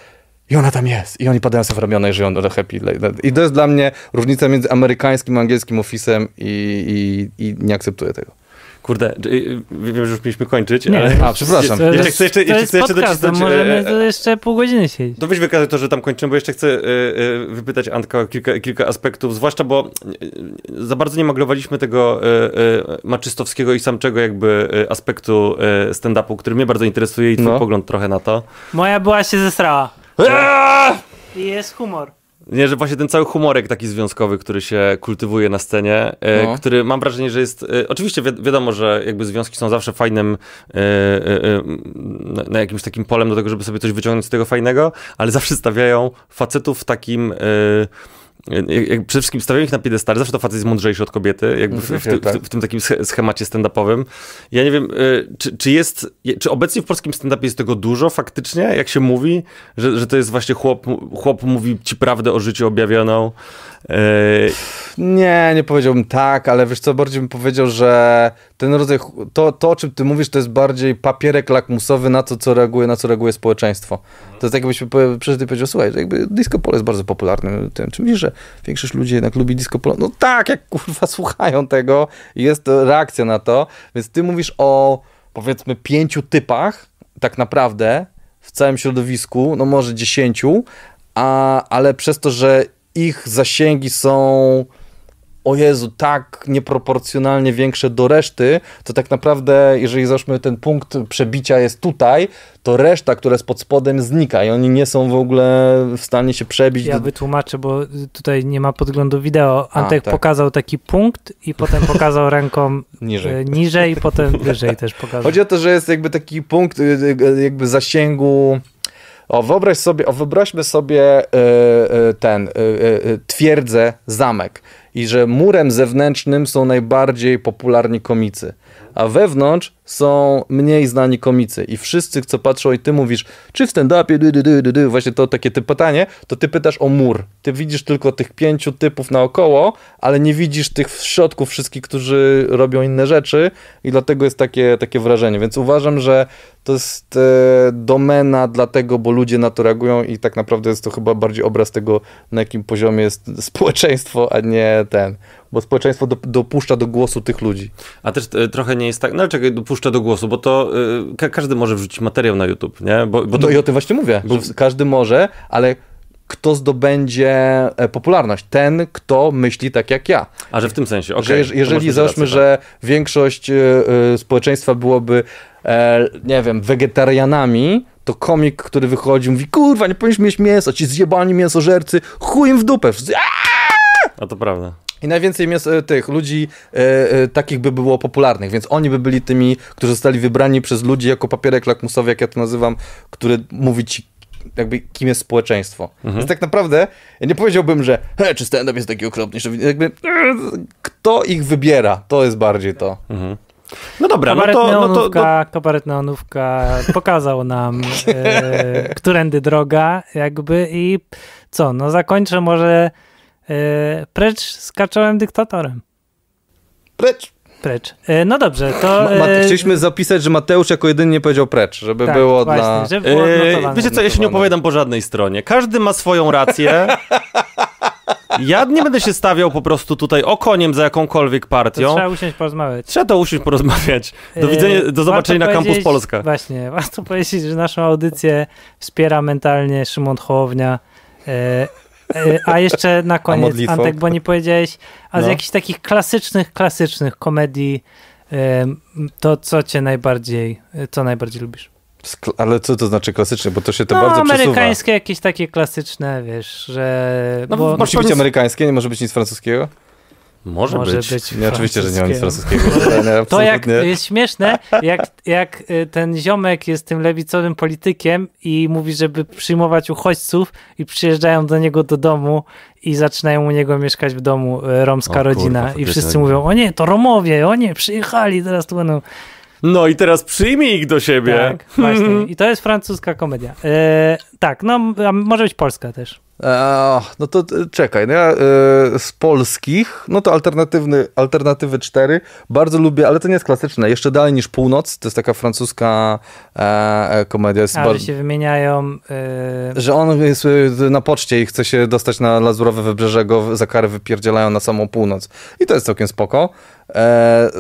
i ona tam jest. I oni padają sobie w ramiona i żyją do happy. I to jest dla mnie różnica między amerykańskim a angielskim ofisem i, i, i nie akceptuję tego. Kurde, wiem, że już mieliśmy kończyć, Nie. ale... A, przepraszam. To Jeszcze chcę jeszcze- to jeszcze chcę jeszcze podcast, to docisnąć, możemy e, to jeszcze pół godziny siedzieć. To weź wykazać to, że tam kończymy, bo jeszcze chcę y, y, wypytać Antka o kilka, kilka aspektów, zwłaszcza, bo y, za bardzo nie maglowaliśmy tego maczystowskiego i samczego jakby aspektu stand-upu, który mnie bardzo interesuje i twój No. pogląd trochę na to. Moja była się zesrała. I jest humor. Nie, że właśnie ten cały humorek taki związkowy, który się kultywuje na scenie, e, No. który mam wrażenie, że jest. E, oczywiście wi wiadomo, że jakby związki są zawsze fajnym e, na, na jakimś takim polem do tego, żeby sobie coś wyciągnąć z tego fajnego, ale zawsze stawiają facetów w takim. Jak, jak przede wszystkim stawiają ich na piedestale, zawsze to facet jest mądrzejszy od kobiety, jakby w, w, ty, w, w tym takim sche- schemacie stand-upowym. Ja nie wiem, e, czy, czy jest, je- czy obecnie w polskim stand-upie jest tego dużo faktycznie, jak się mówi, że, że to jest właśnie chłop, chłop mówi ci prawdę o życiu objawioną. E, Nie, nie powiedziałbym tak, ale wiesz co, bardziej bym powiedział, że ten rodzaj, to, to o czym ty mówisz, to jest bardziej papierek lakmusowy na to, co reaguje, na co reaguje społeczeństwo. To jest tak, jakbyś przyszedł i powiedział, słuchaj, jakby disco polo jest bardzo popularny. Czy myślisz, że większość ludzi jednak lubi disco polo? No tak, jak kurwa <laughs> słuchają tego jest reakcja na to, więc ty mówisz o powiedzmy pięciu typach tak naprawdę w całym środowisku, no może dziesięciu, a, ale przez to, że ich zasięgi są o Jezu, tak nieproporcjonalnie większe do reszty, to tak naprawdę, jeżeli załóżmy ten punkt przebicia jest tutaj, to reszta, która jest pod spodem znika i oni nie są w ogóle w stanie się przebić. Ja wytłumaczę, bo tutaj nie ma podglądu wideo. Antek tak. pokazał taki punkt i potem pokazał <laughs> ręką Niżej. e, niżej i potem wyżej też <laughs> pokazał. Chodzi o to, że jest jakby taki punkt y, y, jakby zasięgu. O, wyobraź sobie, o, wyobraźmy sobie y, y, ten y, twierdzę, zamek i że murem zewnętrznym są najbardziej popularni komicy, a wewnątrz są mniej znani komicy i wszyscy, co patrzą i ty mówisz, czy w stand-upie, dy, dy, dy, dy, właśnie to takie ty pytanie, to ty pytasz o mur. Ty widzisz tylko tych pięciu typów naokoło, ale nie widzisz tych w środku wszystkich, którzy robią inne rzeczy i dlatego jest takie, takie wrażenie. Więc uważam, że to jest e, domena dlatego, bo ludzie na to reagują i tak naprawdę jest to chyba bardziej obraz tego, na jakim poziomie jest <laughs> społeczeństwo, a nie ten. Bo społeczeństwo do, dopuszcza do głosu tych ludzi. a też e, trochę nie jest tak, no czekaj, dopuszczę do głosu, bo to e, ka każdy może wrzucić materiał na YouTube, nie? Bo, bo to, No i o tym właśnie mówię, że każdy może, ale kto zdobędzie e, popularność? Ten, kto myśli tak jak ja. a że w tym sensie, okej. jeżeli załóżmy, rację, że większość e, e, społeczeństwa byłoby, e, nie wiem, wegetarianami, to komik, który wychodzi, mówi, kurwa, nie powinniśmy mieć mięsa, ci zjebani mięsożercy, chuj im w dupę. Wszyscy, "A!" to prawda. I najwięcej mięs- e, tych ludzi e, e, takich by było popularnych, więc oni by byli tymi, którzy zostali wybrani przez ludzi jako papierek lakmusowy, jak ja to nazywam, który mówi ci jakby kim jest społeczeństwo. Więc tak naprawdę ja nie powiedziałbym, że he, czy stand-up jest taki okropny, że jakby e, kto ich wybiera, to jest bardziej to. No dobra, no Kabaret to, no to, neonówka, kabaret neonówka pokazał nam, <laughs> e, którędy droga jakby i co, no zakończę może e, precz z kaczołem dyktatorem. Precz. Precz. E, no dobrze, to... Ma, ma, e, chcieliśmy zapisać, że Mateusz jako jedyny nie powiedział precz, żeby tak, było właśnie, dla... żeby było odnotowane. wiecie co, ja się nie opowiadam po żadnej stronie. Każdy ma swoją rację. <laughs> Ja nie będę się stawiał po prostu tutaj okoniem za jakąkolwiek To partią. trzeba usiąść porozmawiać. Trzeba to usiąść porozmawiać. Do E, widzenia, do warto zobaczenia na Campus Polska. Właśnie, <laughs> warto powiedzieć, że naszą audycję wspiera mentalnie Szymon Hołownia. E, E, a jeszcze na koniec, Antek, bo nie powiedziałeś, a no. z jakichś takich klasycznych, klasycznych komedii, to co cię najbardziej, co najbardziej lubisz? Ale co to znaczy klasyczne? Bo to się to no, bardzo amerykańskie przesuwa. jakieś takie klasyczne, wiesz, że... No, bo... Musi być amerykańskie, nie może być nic francuskiego? Może, Może być. być nie, oczywiście, że nie ma nic francuskiego. <laughs> to jak jest śmieszne, jak, jak y, ten ziomek jest tym lewicowym politykiem i mówi, żeby przyjmować uchodźców i przyjeżdżają do niego do domu i zaczynają u niego mieszkać w domu y, romska o, rodzina kurwa, i wszyscy mówią, o nie, to Romowie, o nie, przyjechali, teraz tu będą... No i teraz przyjmij ich do siebie. Tak, właśnie. I to jest francuska komedia. E, tak, no może być polska też. E, no to czekaj, no ja e, z polskich, no to alternatywny, alternatywy 4 bardzo lubię, ale to nie jest klasyczne. Jeszcze dalej niż Północ, to jest taka francuska e, komedia. Jest A, bar... że się wymieniają... Że on jest na poczcie i chce się dostać na Lazurowe Wybrzeże, go za karę wypierdzielają na samą północ. I to jest całkiem spoko.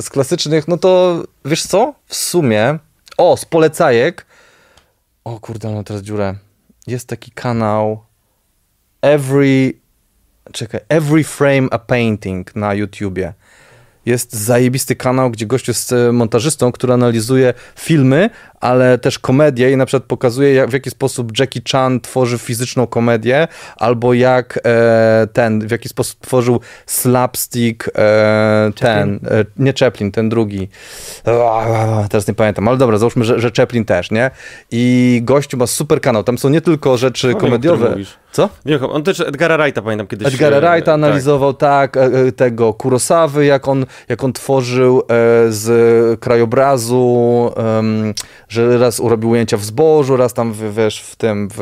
z klasycznych, no to wiesz co? W sumie, o, z polecajek, o kurde, mam teraz dziurę. Jest taki kanał Every, czekaj, Every Frame a Painting na YouTubie. Jest zajebisty kanał, gdzie gość jest e, montażystą, który analizuje filmy, ale też komedię i na przykład pokazuje, jak, w jaki sposób Jackie Chan tworzy fizyczną komedię, albo jak e, ten, w jaki sposób tworzył slapstick e, ten, e, nie Chaplin, ten drugi. Teraz nie pamiętam, ale dobra, załóżmy, że, że Chaplin też, nie? I gościu ma super kanał, tam są nie tylko rzeczy no, komediowe. Co? Wiem, on też Edgara Wrighta pamiętam kiedyś. Edgara e, Wrighta tak. analizował, tak, tak tego Kurosawy, jak on, jak on tworzył z krajobrazu, że raz urobił ujęcia w zbożu, raz tam w, wiesz, w tym, w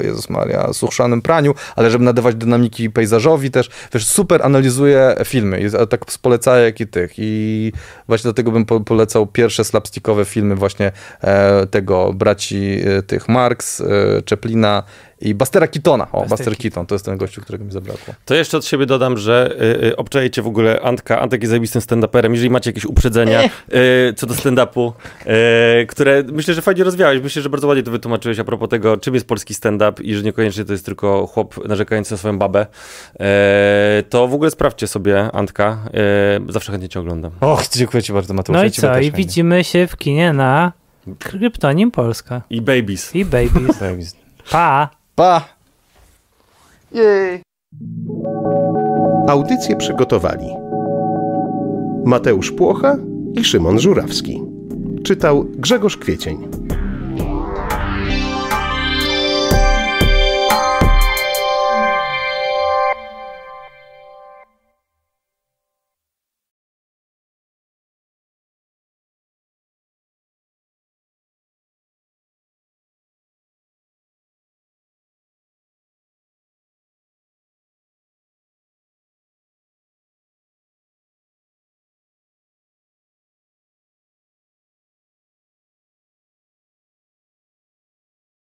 e, Jezus Maria, suszanym praniu, ale żeby nadawać dynamiki pejzażowi też, wiesz, super analizuje filmy, i tak z polecajek i tych. I właśnie do tego bym polecał pierwsze slapstickowe filmy właśnie e, tego braci e, tych Marx, e, Czeplina i Bastera Keatona. O, Buster, Keaton, to jest ten gościu, którego mi zabrakło. To jeszcze od siebie dodam, że y, y, obczajcie w ogóle Antka. Antek jest zajebistym stand-uperem. Jeżeli macie jakieś uprzedzenia y, co do stand-upu, y, które myślę, że fajnie rozwiałeś. Myślę, że bardzo ładnie to wytłumaczyłeś a propos tego, czym jest polski stand-up i że niekoniecznie to jest tylko chłop narzekający na swoją babę. Y, to w ogóle sprawdźcie sobie Antka. Y, zawsze chętnie cię oglądam. Och, dziękuję ci bardzo, Mateusz. No i co? I widzimy się w kinie na Kryptonim Polska. I Babies. I Babies. babies. Pa! Pa! Jej! Audycję przygotowali Mateusz Płocha i Szymon Żurawski. Czytał Grzegorz Kwiecień.